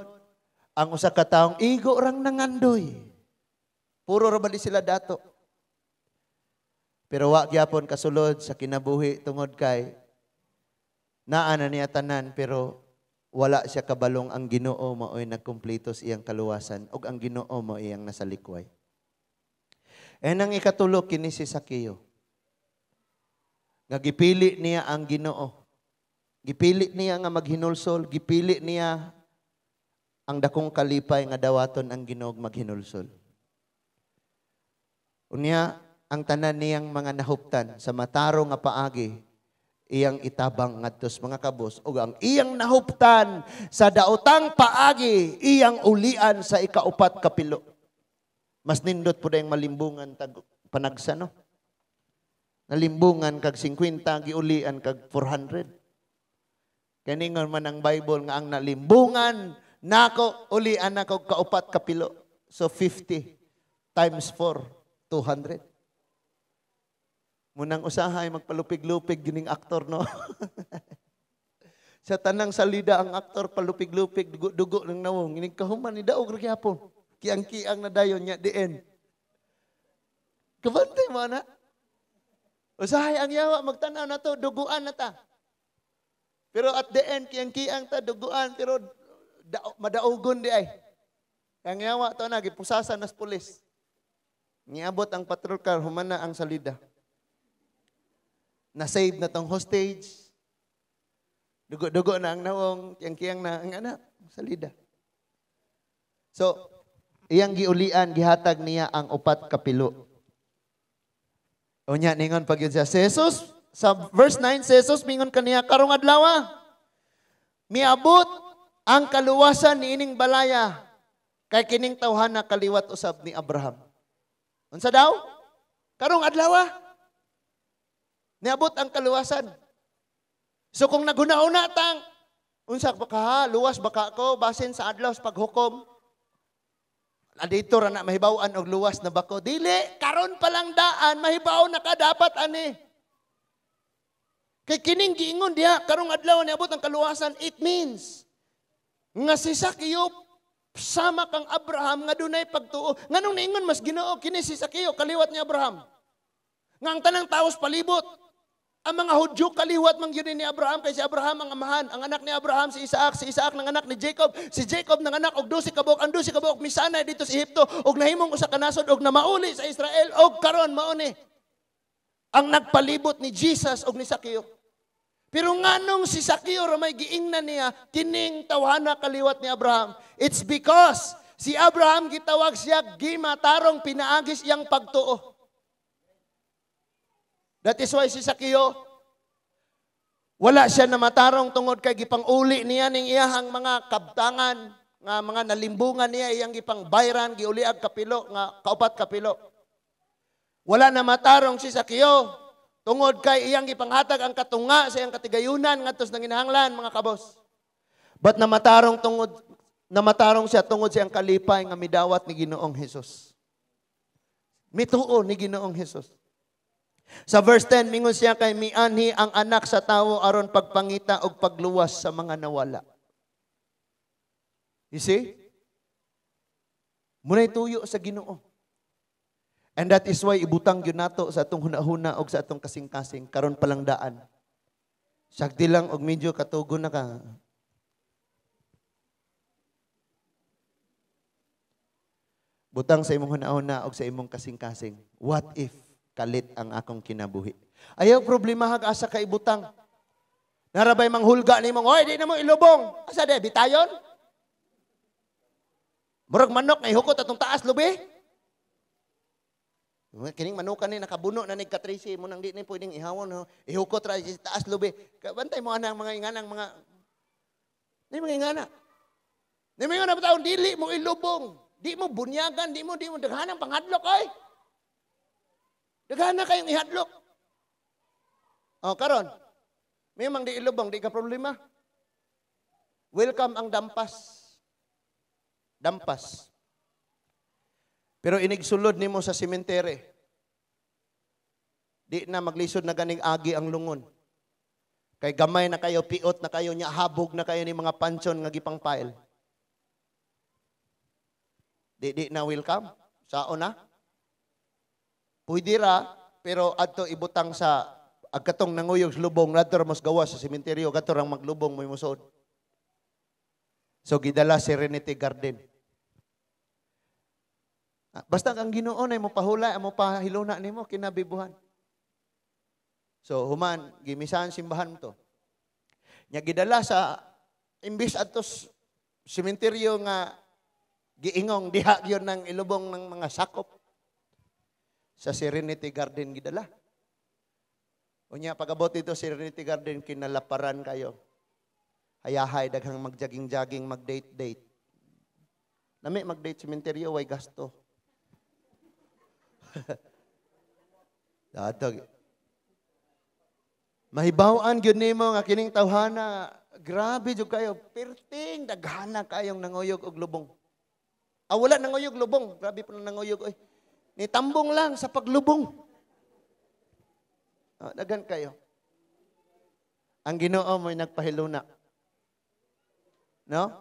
ang usa ka taong igo rang nangandoy. Puro ra sila dato. Pero wa gyapon kasulod sa kinabuhi tungod kay naa na niya tanan pero wala siya kabalong ang Ginoo maoy nagkumpleto sa iyang kaluwasan ug ang Ginoo mo iyang nasa likway. Eh nang ikatulo kini si Sakeo nga gipili niya ang Ginoo. Gipili niya nga maghinulsol, gipili niya ang dakong kalipay nga dawaton ang Ginoo maghinulsol. Unya ang tanan niyang mga nahuptan sa mataro nga paagi iyang itabang ngadtos mga kabos. Ug ang iyang nahuptan sa daotang paagi iyang ulian sa ikaupat kapilo. Mas nindot pud ang malimbungan tag panagsa no? Nalimbungan kag 50 giulian kag 400 kaningon man ang Bible nga ang nalimbungan nako ulian nako kaupat kapilo so 50 times 4 200 munang usahay magpalupig-lupig gining aktor no sa tanang salida ang aktor palupig-lupig dugo-dugo ng nawong ining kahuman ni daog ra gyapon kiang-kiang na dayon nya diin kabantay mo na Usahay ang yawa, magtanaw na to, duguan na ta. Pero at the end, kiyang-kiyang ta, duguan, pero da, madaugon di ay. Ang yawa to na, gipusasan nas pulis. Niabot ang patrol car, humana ang salida. Na-save na tong hostage. Dugo-dugo na ang nawong, kiyang-kiyang na ang anak, salida. So, iyang giulian, gihatag niya ang upat kapilo. Unya ningon pag yun siya. Si Jesus, sa verse 9, si Jesus mingon kaniya, karong adlaw, miabot ang kaluwasan ni ining balaya kay kining tawhana kaliwat usab ni Abraham. Unsa daw? Karong adlaw, niabot ang kaluwasan. So kung naghuna-una tang, unsa pa ka, luwas baka ko, basin sa adlaw sa paghukom, Adito ra na mahibawan og luwas na bako. Dili, karon pa lang daan, mahibaw na ka dapat ani. Kay kining giingon diha, karong adlaw ni abot ang kaluwasan, it means nga si Sakiyop sama kang Abraham nga dunay pagtuo. Nganong niingon mas Ginoo kini si Sakio kaliwat ni Abraham. Nga ang tanang taos palibot. Ang mga Hudyo kaliwat man yun ni Abraham kay si Abraham ang amahan. Ang anak ni Abraham si Isaac, si Isaac ng anak ni Jacob, si Jacob ng anak og dusi kabok, ang dusi kabok misana dito sa Ehipto og nahimong usa ka nasod og namauli sa Israel og karon mao ni ang nagpalibot ni Jesus og ni Sakeo. Pero nganong si Sakyo may giingnan niya kining tawhana kaliwat ni Abraham. It's because si Abraham gitawag siya gimatarong pinaagis iyang pagtuo. That is why si Sakyo wala siya na matarong tungod kay gipang uli niya ning iyahang mga kabtangan nga mga nalimbungan niya iyang gipang bayran giuliag kapilo nga kaupat kapilo. Wala na matarong si Sakyo tungod kay iyang gipanghatag ang katunga sa iyang katigayunan ngadto sa nanginahanglan mga kabos. But namatarong tungod namatarong siya tungod sa iyang kalipay nga midawat ni Ginoong Hesus. Mituo ni Ginoong Hesus. Sa verse 10, mingon siya kay mianhi ang anak sa tawo aron pagpangita og pagluwas sa mga nawala. You see? Munay tuyo sa Ginoo. And that is why ibutang yun nato sa atong hunahuna og sa atong kasing-kasing karon palang daan. Sakti lang og medyo katugo na ka. Butang sa imong hunahuna og sa imong kasing-kasing. What if kalit ang akong kinabuhi. Ayaw problema hag asa ka ibutang. Narabay manghulga ni mong, oy, di na mo ilubong. Asa de, bitayon? Murag manok, ngay hukot atong taas, lubi. Kining manukan ni nakabuno na ni Katrisi mo nang di ni pwedeng ihawon no. Ihukot ra sa taas lubi. Bantay mo anang mga inganang mga Ni mga ingana. Ni mga ingana taon dili mo ilubong. Di mo bunyagan, di mo di mo daghanang panghadlok ay. Daghan na kayong ihadlok. Oh, karon. May mang di ilubong, di ka problema. Welcome ang dampas. Dampas. Pero inigsulod nimo sa sementere. Di na maglisod na ganing agi ang lungon. Kay gamay na kayo, piot na kayo, nya habog na kayo ni mga pansyon nga gipang pile. Di di na welcome. Sao na? Pwede ra, pero adto ibutang sa agkatong nanguyog lubong, radto mas gawas sa sementeryo, gadto rang maglubong mo musod. So gidala Serenity Garden. Ah, basta ang Ginoo na mo pahula, mo pahiluna nimo kinabibuhan. So human gimisahan simbahan to. Nya gidala sa imbis atos sementeryo nga giingong diha yon ng ilubong ng mga sakop sa Serenity Garden gidala. Unya pagabot dito Serenity Garden kinalaparan kayo. Hayahay daghang magjaging-jaging mag-date-date. Nami mag-date cementerio way gasto. Datog. Mahibawaan gyud nimo nga kining tawhana grabe jud kayo perting daghana kayong nanguyog og lubong. Ah, wala nanguyog lubong. Grabe pa nanguyog oy. Nitambong lang sa paglubong. Oh, dagan kayo. Ang ginoo mo'y nagpahiluna. No?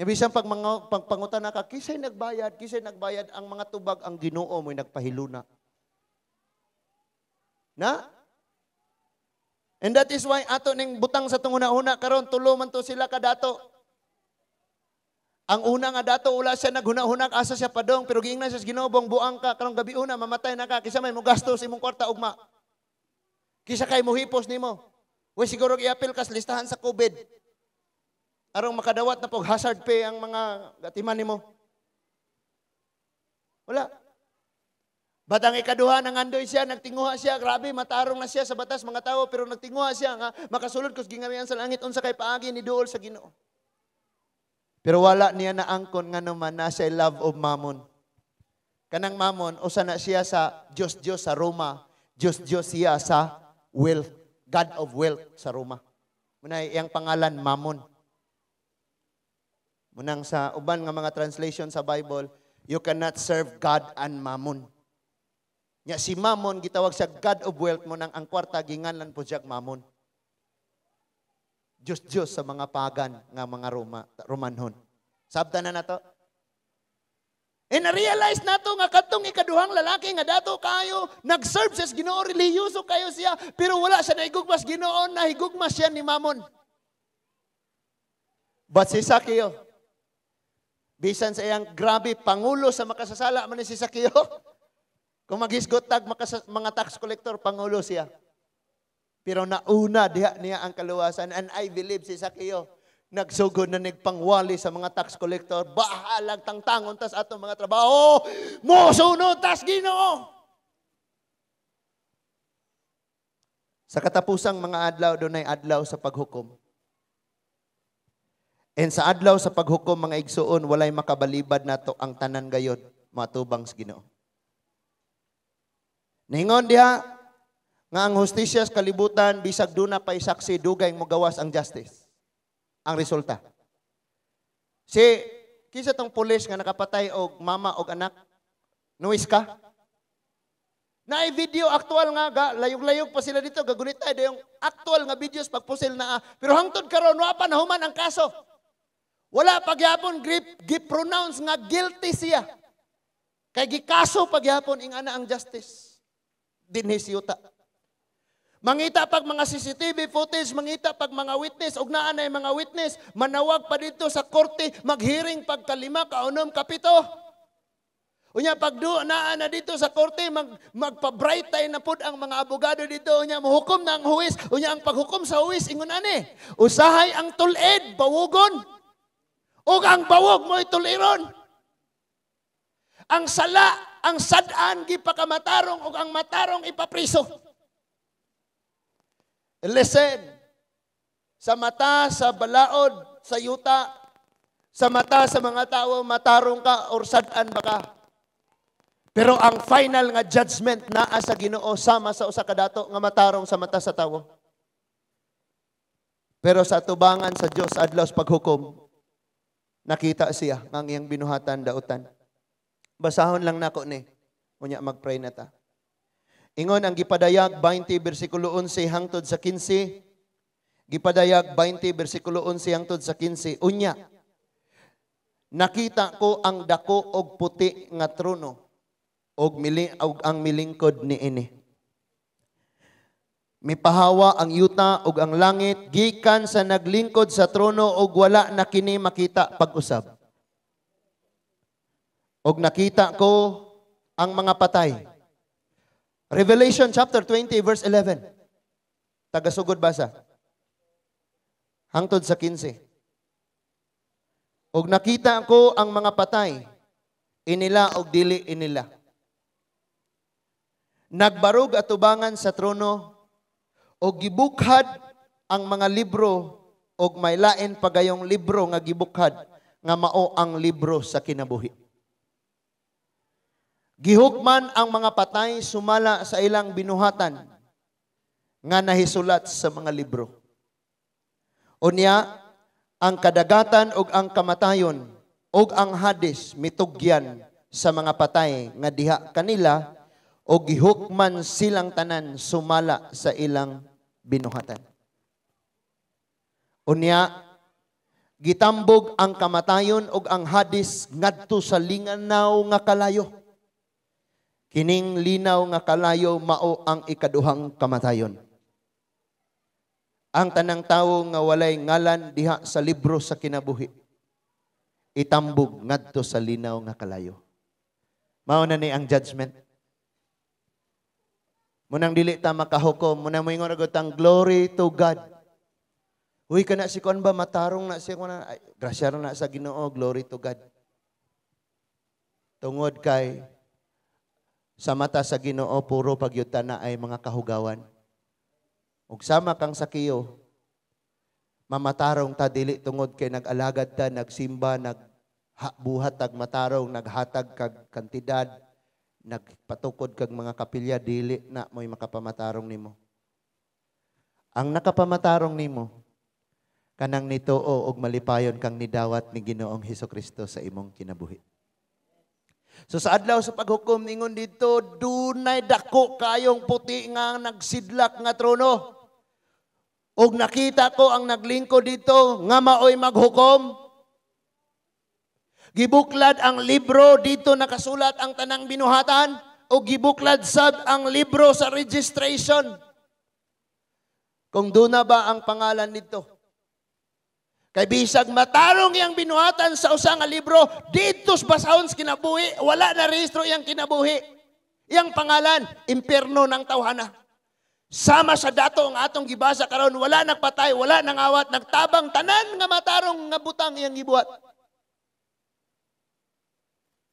Ibig pag mga pagpangutan na ka, kisay nagbayad, kisay nagbayad, ang mga tubag, ang ginoo mo'y nagpahiluna. Na? And that is why ato ning butang sa tunguna-una karon tulo man to sila kadato. Ang una nga dato ula siya naghuna-hunag asa siya padong pero giingnan siya ginobong buang ka karong gabi una mamatay na ka kisa may mo gastos imong kwarta ugma. Kisa kay mo hipos nimo. Wa siguro giapil kas listahan sa COVID. Arong makadawat na pog hazard pay ang mga gatiman nimo. Wala. Batang ikaduha nang andoy siya, nagtinguha siya, grabe, matarong na siya sa batas mga tao, pero nagtinguha siya nga, makasulod kus gingamihan sa langit, unsa kay paagi ni duol sa ginoo. Pero wala niya na angkon nga naman na siya love of mammon. Kanang mammon, usa na siya sa Diyos-Diyos sa Roma. Diyos-Diyos siya sa wealth. God of wealth sa Roma. Muna iyang pangalan, mammon. Munang sa uban nga mga translation sa Bible, you cannot serve God and mammon. Nya si mammon gitawag sa God of wealth mo nang ang kwarta ginganlan po siya mammon. Diyos-Diyos sa mga pagan nga mga Roma, Romanhon. Sabta na nato. E na-realize nato nga katong ikaduhang lalaki nga dato kayo nag-serve sa Ginoo reliyoso kayo siya pero wala siya naigugmas Ginoo na higugmas siya ni Mamon. But si Sakyo, bisan sa iyang grabe pangulo sa makasasala man si Sakyo, kung maghisgot tag mga tax collector pangulo siya. Pero nauna diha niya ang kaluwasan and I believe si Sakeo nagsugod na nagpangwali sa mga tax collector, bahalag tangtangon tas atong mga trabaho, mo sunod tas Ginoo. Sa katapusang mga adlaw doon ay adlaw sa paghukom. And sa adlaw sa paghukom mga igsuon walay makabalibad nato ang tanan gayod matubang sa Ginoo. Ningon diha nga ang hustisya sa kalibutan bisag duna pay saksi dugay mo gawas ang justice. Ang resulta. Si kisa tong pulis nga nakapatay og mama og anak, nuwis ka? Na video actual nga ga layog-layog pa sila dito gagunit ay yung actual nga videos pagpusil na ah. pero hangtod karon wa pa nahuman ang kaso. Wala pagyapon grip gi-pronounce nga guilty siya. Kay gikaso pagyapon ing ana ang justice. Dinhi siyuta. Mangita pag mga CCTV footage, mangita pag mga witness, ug naa na mga witness, manawag pa dito sa korte, maghearing pagkalima, kaunom, kapito. Unya pag naa na dito sa korte mag magpa-bright time na pud ang mga abogado dito. Unya mohukom na ang huwis. Unya ang paghukom sa huwis ingon ani usahay ang tuled bawugon ug ang bawog mo ituliron ang sala ang sad-an gipakamatarong ug ang matarong ipapriso Listen. Sa mata, sa balaod, sa yuta, sa mata sa mga tao, matarong ka or sadan ba ka. Pero ang final nga judgment naa sa Ginoo sama sa usa ka dato nga matarong sa mata sa tawo. Pero sa tubangan sa Dios adlaw sa paghukom, nakita siya ang iyang binuhatan dautan. Basahon lang nako ni. Unya magpray na ta. Ingon ang gipadayag 20 bersikulo 11 hangtod sa 15. Gipadayag 20 bersikulo 11 hangtod sa 15. Unya. Nakita ko ang dako og puti nga trono og mili og ang milingkod ni ini. Mipahawa ang yuta ug ang langit gikan sa naglingkod sa trono og wala na kini makita pag-usab. Og nakita ko ang mga patay Revelation chapter 20 verse 11. Tagasugod basa. Hangtod sa 15. Og nakita ko ang mga patay, inila og dili inila. Nagbarog atubangan sa trono og gibukhad ang mga libro og may lain pagayong libro nga gibukhad nga mao ang libro sa kinabuhi. Gihukman ang mga patay sumala sa ilang binuhatan nga nahisulat sa mga libro. Unya, ang kadagatan ug ang kamatayon ug ang hadis mitugyan sa mga patay nga diha kanila o gihukman silang tanan sumala sa ilang binuhatan. Unya, gitambog ang kamatayon ug ang hadis ngadto sa linganaw nga kalayo Kining linaw nga kalayo mao ang ikaduhang kamatayon. Ang tanang tawo nga walay ngalan diha sa libro sa kinabuhi. Itambog ngadto sa linaw nga kalayo. Mao na ni ang judgment. Munang dili ta makahukom, munang moingon og tang glory to God. Uy kana si kon ba matarong na siya kuna grasya na sa Ginoo, glory to God. Tungod kay sa mata sa Ginoo puro pagyuta na ay mga kahugawan. Ug sama kang sakiyo, mamatarong ta dili tungod kay nag-alagad ta, nagsimba, nag buhat tag matarong, naghatag kag kantidad, nagpatukod kag mga kapilya dili na mo'y makapamatarong nimo. Ang nakapamatarong nimo kanang nito o og malipayon kang nidawat ni Ginoong Hesus Kristo sa imong kinabuhi. So sa adlaw sa paghukom ningon dito, dunay dako kayong puti nga nagsidlak nga trono. Og nakita ko ang naglingkod dito nga maoy maghukom. Gibuklad ang libro dito nakasulat ang tanang binuhatan o gibuklad sad ang libro sa registration. Kung doon na ba ang pangalan dito? Kay bisag matarong yang binuhatan sa usa nga libro, dito sa basahon sa kinabuhi, wala na rehistro yang kinabuhi. Yang pangalan, impierno ng tawhana. Sama sa dato ang atong gibasa karon wala nagpatay, wala nangawat, nagtabang tanan nga matarong nga butang iyang gibuhat.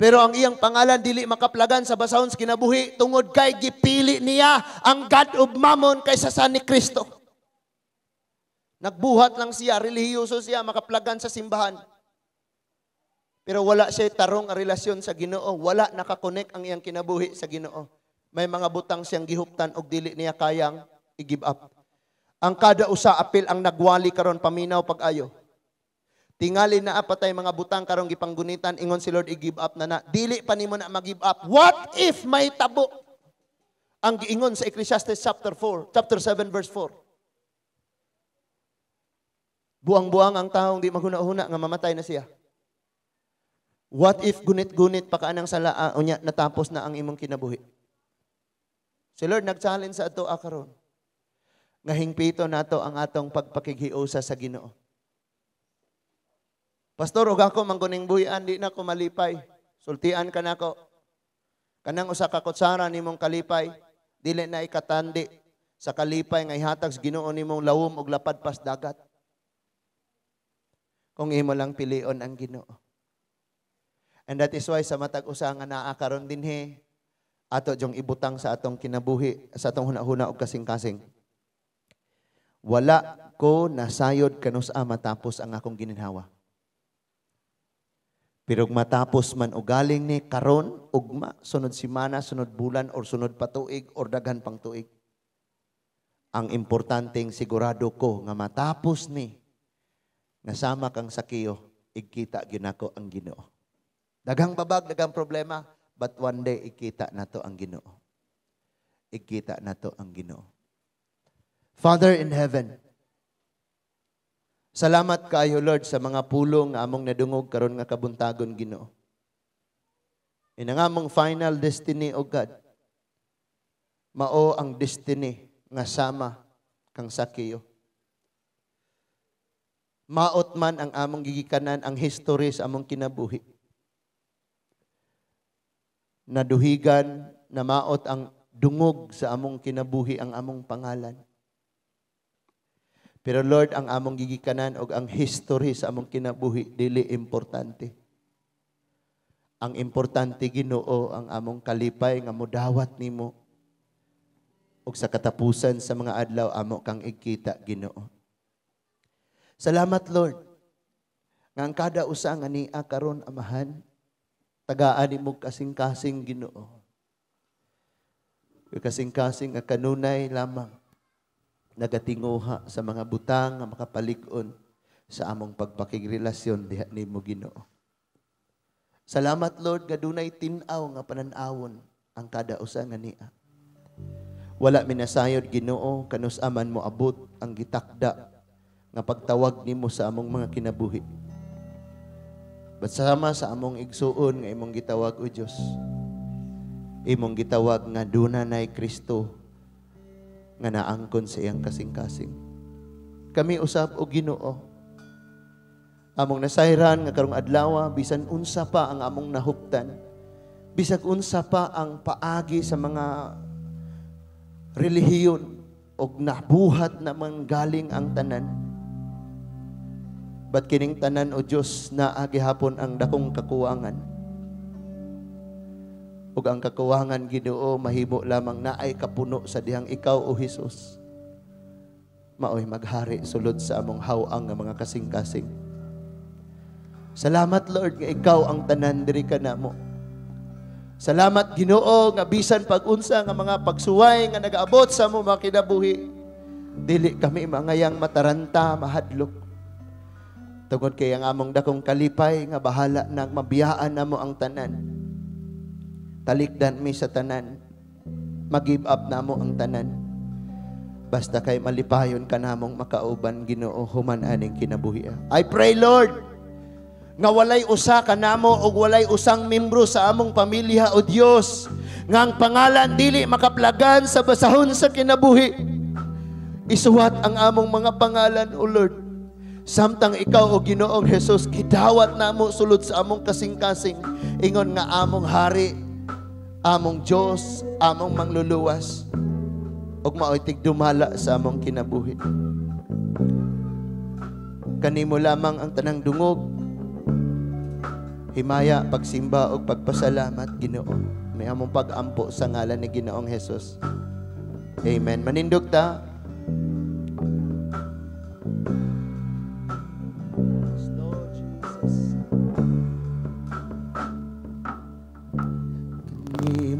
Pero ang iyang pangalan dili makaplagan sa basahon sa kinabuhi tungod kay gipili niya ang God of Mammon kaysa sa ni Kristo. Nagbuhat lang siya, relihiyoso siya, makaplagan sa simbahan. Pero wala siya tarong ang relasyon sa Ginoo. Wala nakakonek ang iyang kinabuhi sa Ginoo. May mga butang siyang gihuptan og dili niya kayang i-give up. Ang kada usa apil ang nagwali karon paminaw pag-ayo. Tingali na apatay mga butang karong gipanggunitan ingon si Lord i-give up na na. Dili pa nimo na mag-give up. What if may tabo? Ang giingon sa Ecclesiastes chapter 4, chapter 7 verse 4. Buang-buang ang taong di maghuna-huna nga mamatay na siya. What if gunit-gunit pa kaanang salaa unya natapos na ang imong kinabuhi? Si Lord nag-challenge sa ato akaron. Nga hingpito nato ang atong pagpakighiusa sa Ginoo. Pastor, ug ako mangguning buhian, di na ko malipay. Sultian ka nako. Kanang usa ka kutsara nimong kalipay, dili na ikatandi sa kalipay nga ihatag sa Ginoo nimong lawom og lapad pas dagat. Kung imo lang pilion ang Ginoo. And that is why sa matag usa nga naa karon dinhi ato jong ibutang sa atong kinabuhi sa atong hunahuna og kasing-kasing. Wala ko nasayod kanus a matapos ang akong gininhawa. Pero matapos man o galing ni karon ugma sunod simana, sunod bulan or sunod patuig or daghan pang tuig. Ang importanteng sigurado ko nga matapos ni nga sama kang sakiyo igkita ginako ang Ginoo. Daghang babag, daghang problema, but one day ikita nato ang Ginoo. Ikita nato ang Ginoo. Father in heaven, Salamat kayo Lord sa mga pulong among nadungog karon nga kabuntagon Ginoo. Ina nga among final destiny o God. Mao ang destiny nga sama kang sakiyo. Maot man ang among gigikanan ang history sa among kinabuhi. Naduhigan na maot ang dungog sa among kinabuhi ang among pangalan. Pero Lord, ang among gigikanan o ang history sa among kinabuhi, dili importante. Ang importante ginoo ang among kalipay nga mudawat nimo ug sa katapusan sa mga adlaw amo kang ikita Ginoo. Salamat Lord. Nga ang kada usa nga karon amahan tagaan nimo kasing-kasing Ginoo. Kasing-kasing nga kanunay lamang nagatinguha sa mga butang nga makapalig-on sa among pagpakigrelasyon diha nimo Ginoo. Salamat Lord nga dunay tin-aw nga pananawon ang kada usa nga. Wala minasayod Ginoo kanus aman mo abot ang gitakda nga pagtawag nimo sa among mga kinabuhi. But sama sa among igsuon nga imong gitawag o Dios. Imong gitawag nga duna nay Kristo nga naangkon sa iyang kasing-kasing. Kami usab og Ginoo. Among nasayran nga karong adlaw bisan unsa pa ang among nahuptan. Bisag unsa pa ang paagi sa mga relihiyon og nabuhat na galing ang tanan. But kining tanan o Dios na agihapon ang dakong kakuwangan ug ang kakuwangan Ginoo mahimo lamang na ay kapuno sa dihang ikaw o Hesus maoy maghari sulod sa among hawang nga mga kasing-kasing. Salamat Lord nga ikaw ang tanan diri kanamo Salamat Ginoo nga bisan pag-unsa nga mga pagsuway nga nagaabot sa among mga kinabuhi. Dili kami mangayang mataranta mahadlok tungod kay ang among dakong kalipay nga bahala nang mabiyaan namo ang tanan. Talikdan mi sa tanan. Mag-give up namo ang tanan. Basta kay malipayon ka namong makauban Ginoo human aning kinabuhi I pray Lord nga walay usa ka namo og walay usang membro sa among pamilya o Dios nga ang pangalan dili makaplagan sa basahon sa kinabuhi. Isuwat ang among mga pangalan o Lord samtang ikaw o Ginoong Hesus gidawat namo sulod sa among kasing-kasing ingon nga among hari among Diyos, among mangluluwas. ug maoy tigdumala sa among kinabuhi. Kanimo lamang ang tanang dungog. Himaya, pagsimba ug pagpasalamat Ginoo. May among pagampo sa ngalan ni Ginoong Hesus. Amen. Manindog ta.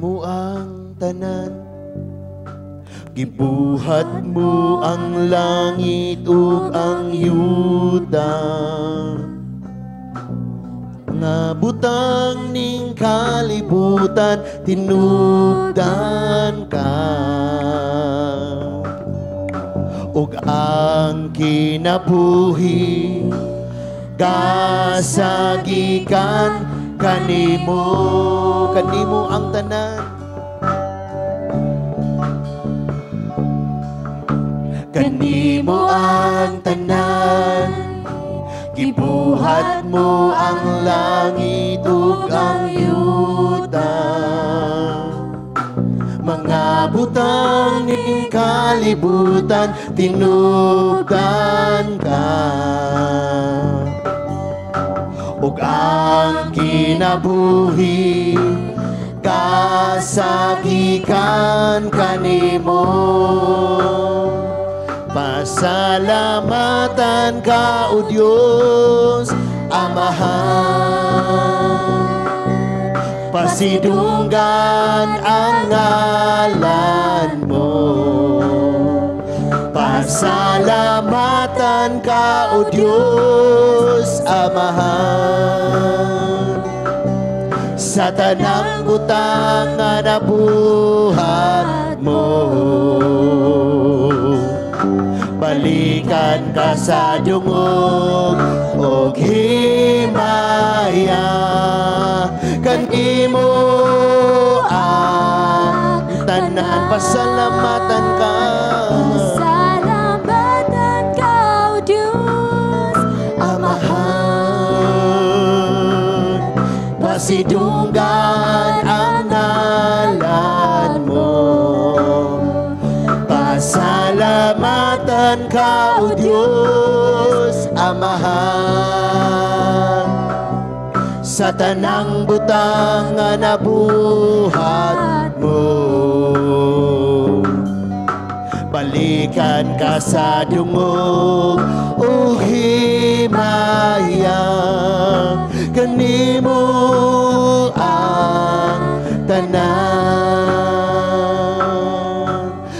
Kanimo ang tanan. Gibuhat mo ang langit ug ang yuta Nga butang ning kalibutan tinugdan ka. Ug ang kinabuhi kasagikan kanimo kanimo ang tanan. Kanimo ang tanan. Gibuhat mo ang langit ug ang yuta mga butang ning kalibutan tinugdan ka ug ang kinabuhi kasagikan kanimo Pasalamatan ka, O Diyos, Amahan. Pasidunggan ang ngalan mo. Pasalamatan ka, O Diyos, Amahan. Sa tanang butang nga nabuhat mo balikan ka sa dungog o himaya kanimo ang tanan pasalamatan ka pasidunggan ang ngalan mo Pasalamatan ka, O Diyos, Amahan. Sa tanang butang nga nabuhat mo. Balikan ka sa dungog, O himaya. Kanimo ang tanan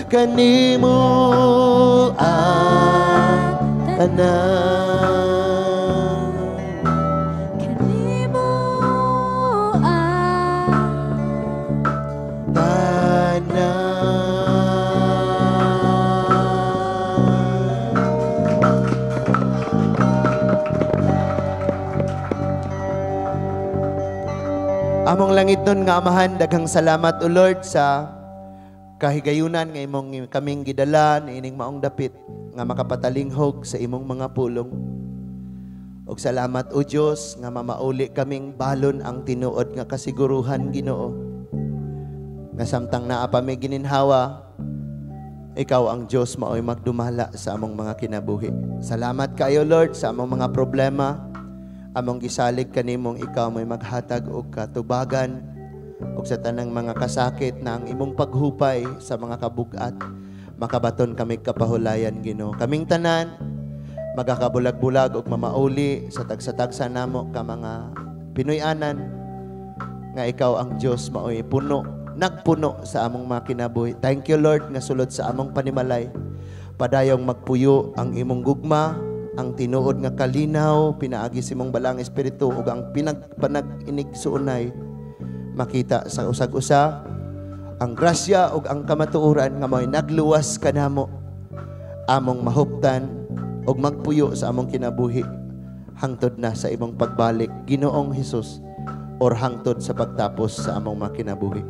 kanimo ang tanan Among langit nun nga amahan, daghang salamat o Lord sa kahigayunan nga imong kaming gidala ni ining maong dapit nga makapatalinghog sa imong mga pulong. Og salamat o Dios nga mamauli kaming balon ang tinuod nga kasiguruhan Ginoo. Nga samtang naa pa may gininhawa, ikaw ang Dios maoy magdumala sa among mga kinabuhi. Salamat kayo Lord sa among mga problema. Among gisalig kanimong ikaw may maghatag og katubagan ug sa tanang mga kasakit na ang imong paghupay sa mga kabugat. Makabaton kami kapahulayan Ginoo. Kaming tanan magakabulag-bulag ug mamauli sa tagsatagsa namo ka mga Pinoy-anan nga ikaw ang Dios maoy puno nagpuno sa among mga kinabuhi. Thank you Lord nga sulod sa among panimalay. Padayong magpuyo ang imong gugma ang tinuod nga kalinaw pinaagi sa imong balang espiritu ug ang pinagpanag inig suunay makita sa usag-usa ang grasya ug ang kamatuoran nga mo'y nagluwas kanamo. Among mahuptan ug magpuyo sa among kinabuhi hangtod na sa imong pagbalik Ginoong Hesus or hangtod sa pagtapos sa among mga kinabuhi.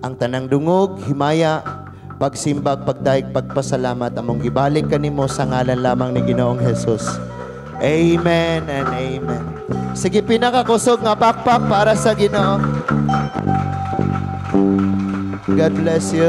Ang tanang dungog himaya pagsimbag pagdaig pagpasalamat among gibalik kanimo sa ngalan lamang ni Ginoong Hesus Amen and amen. Sige, pinakakusog nga backpack para sa Ginoo. God bless you.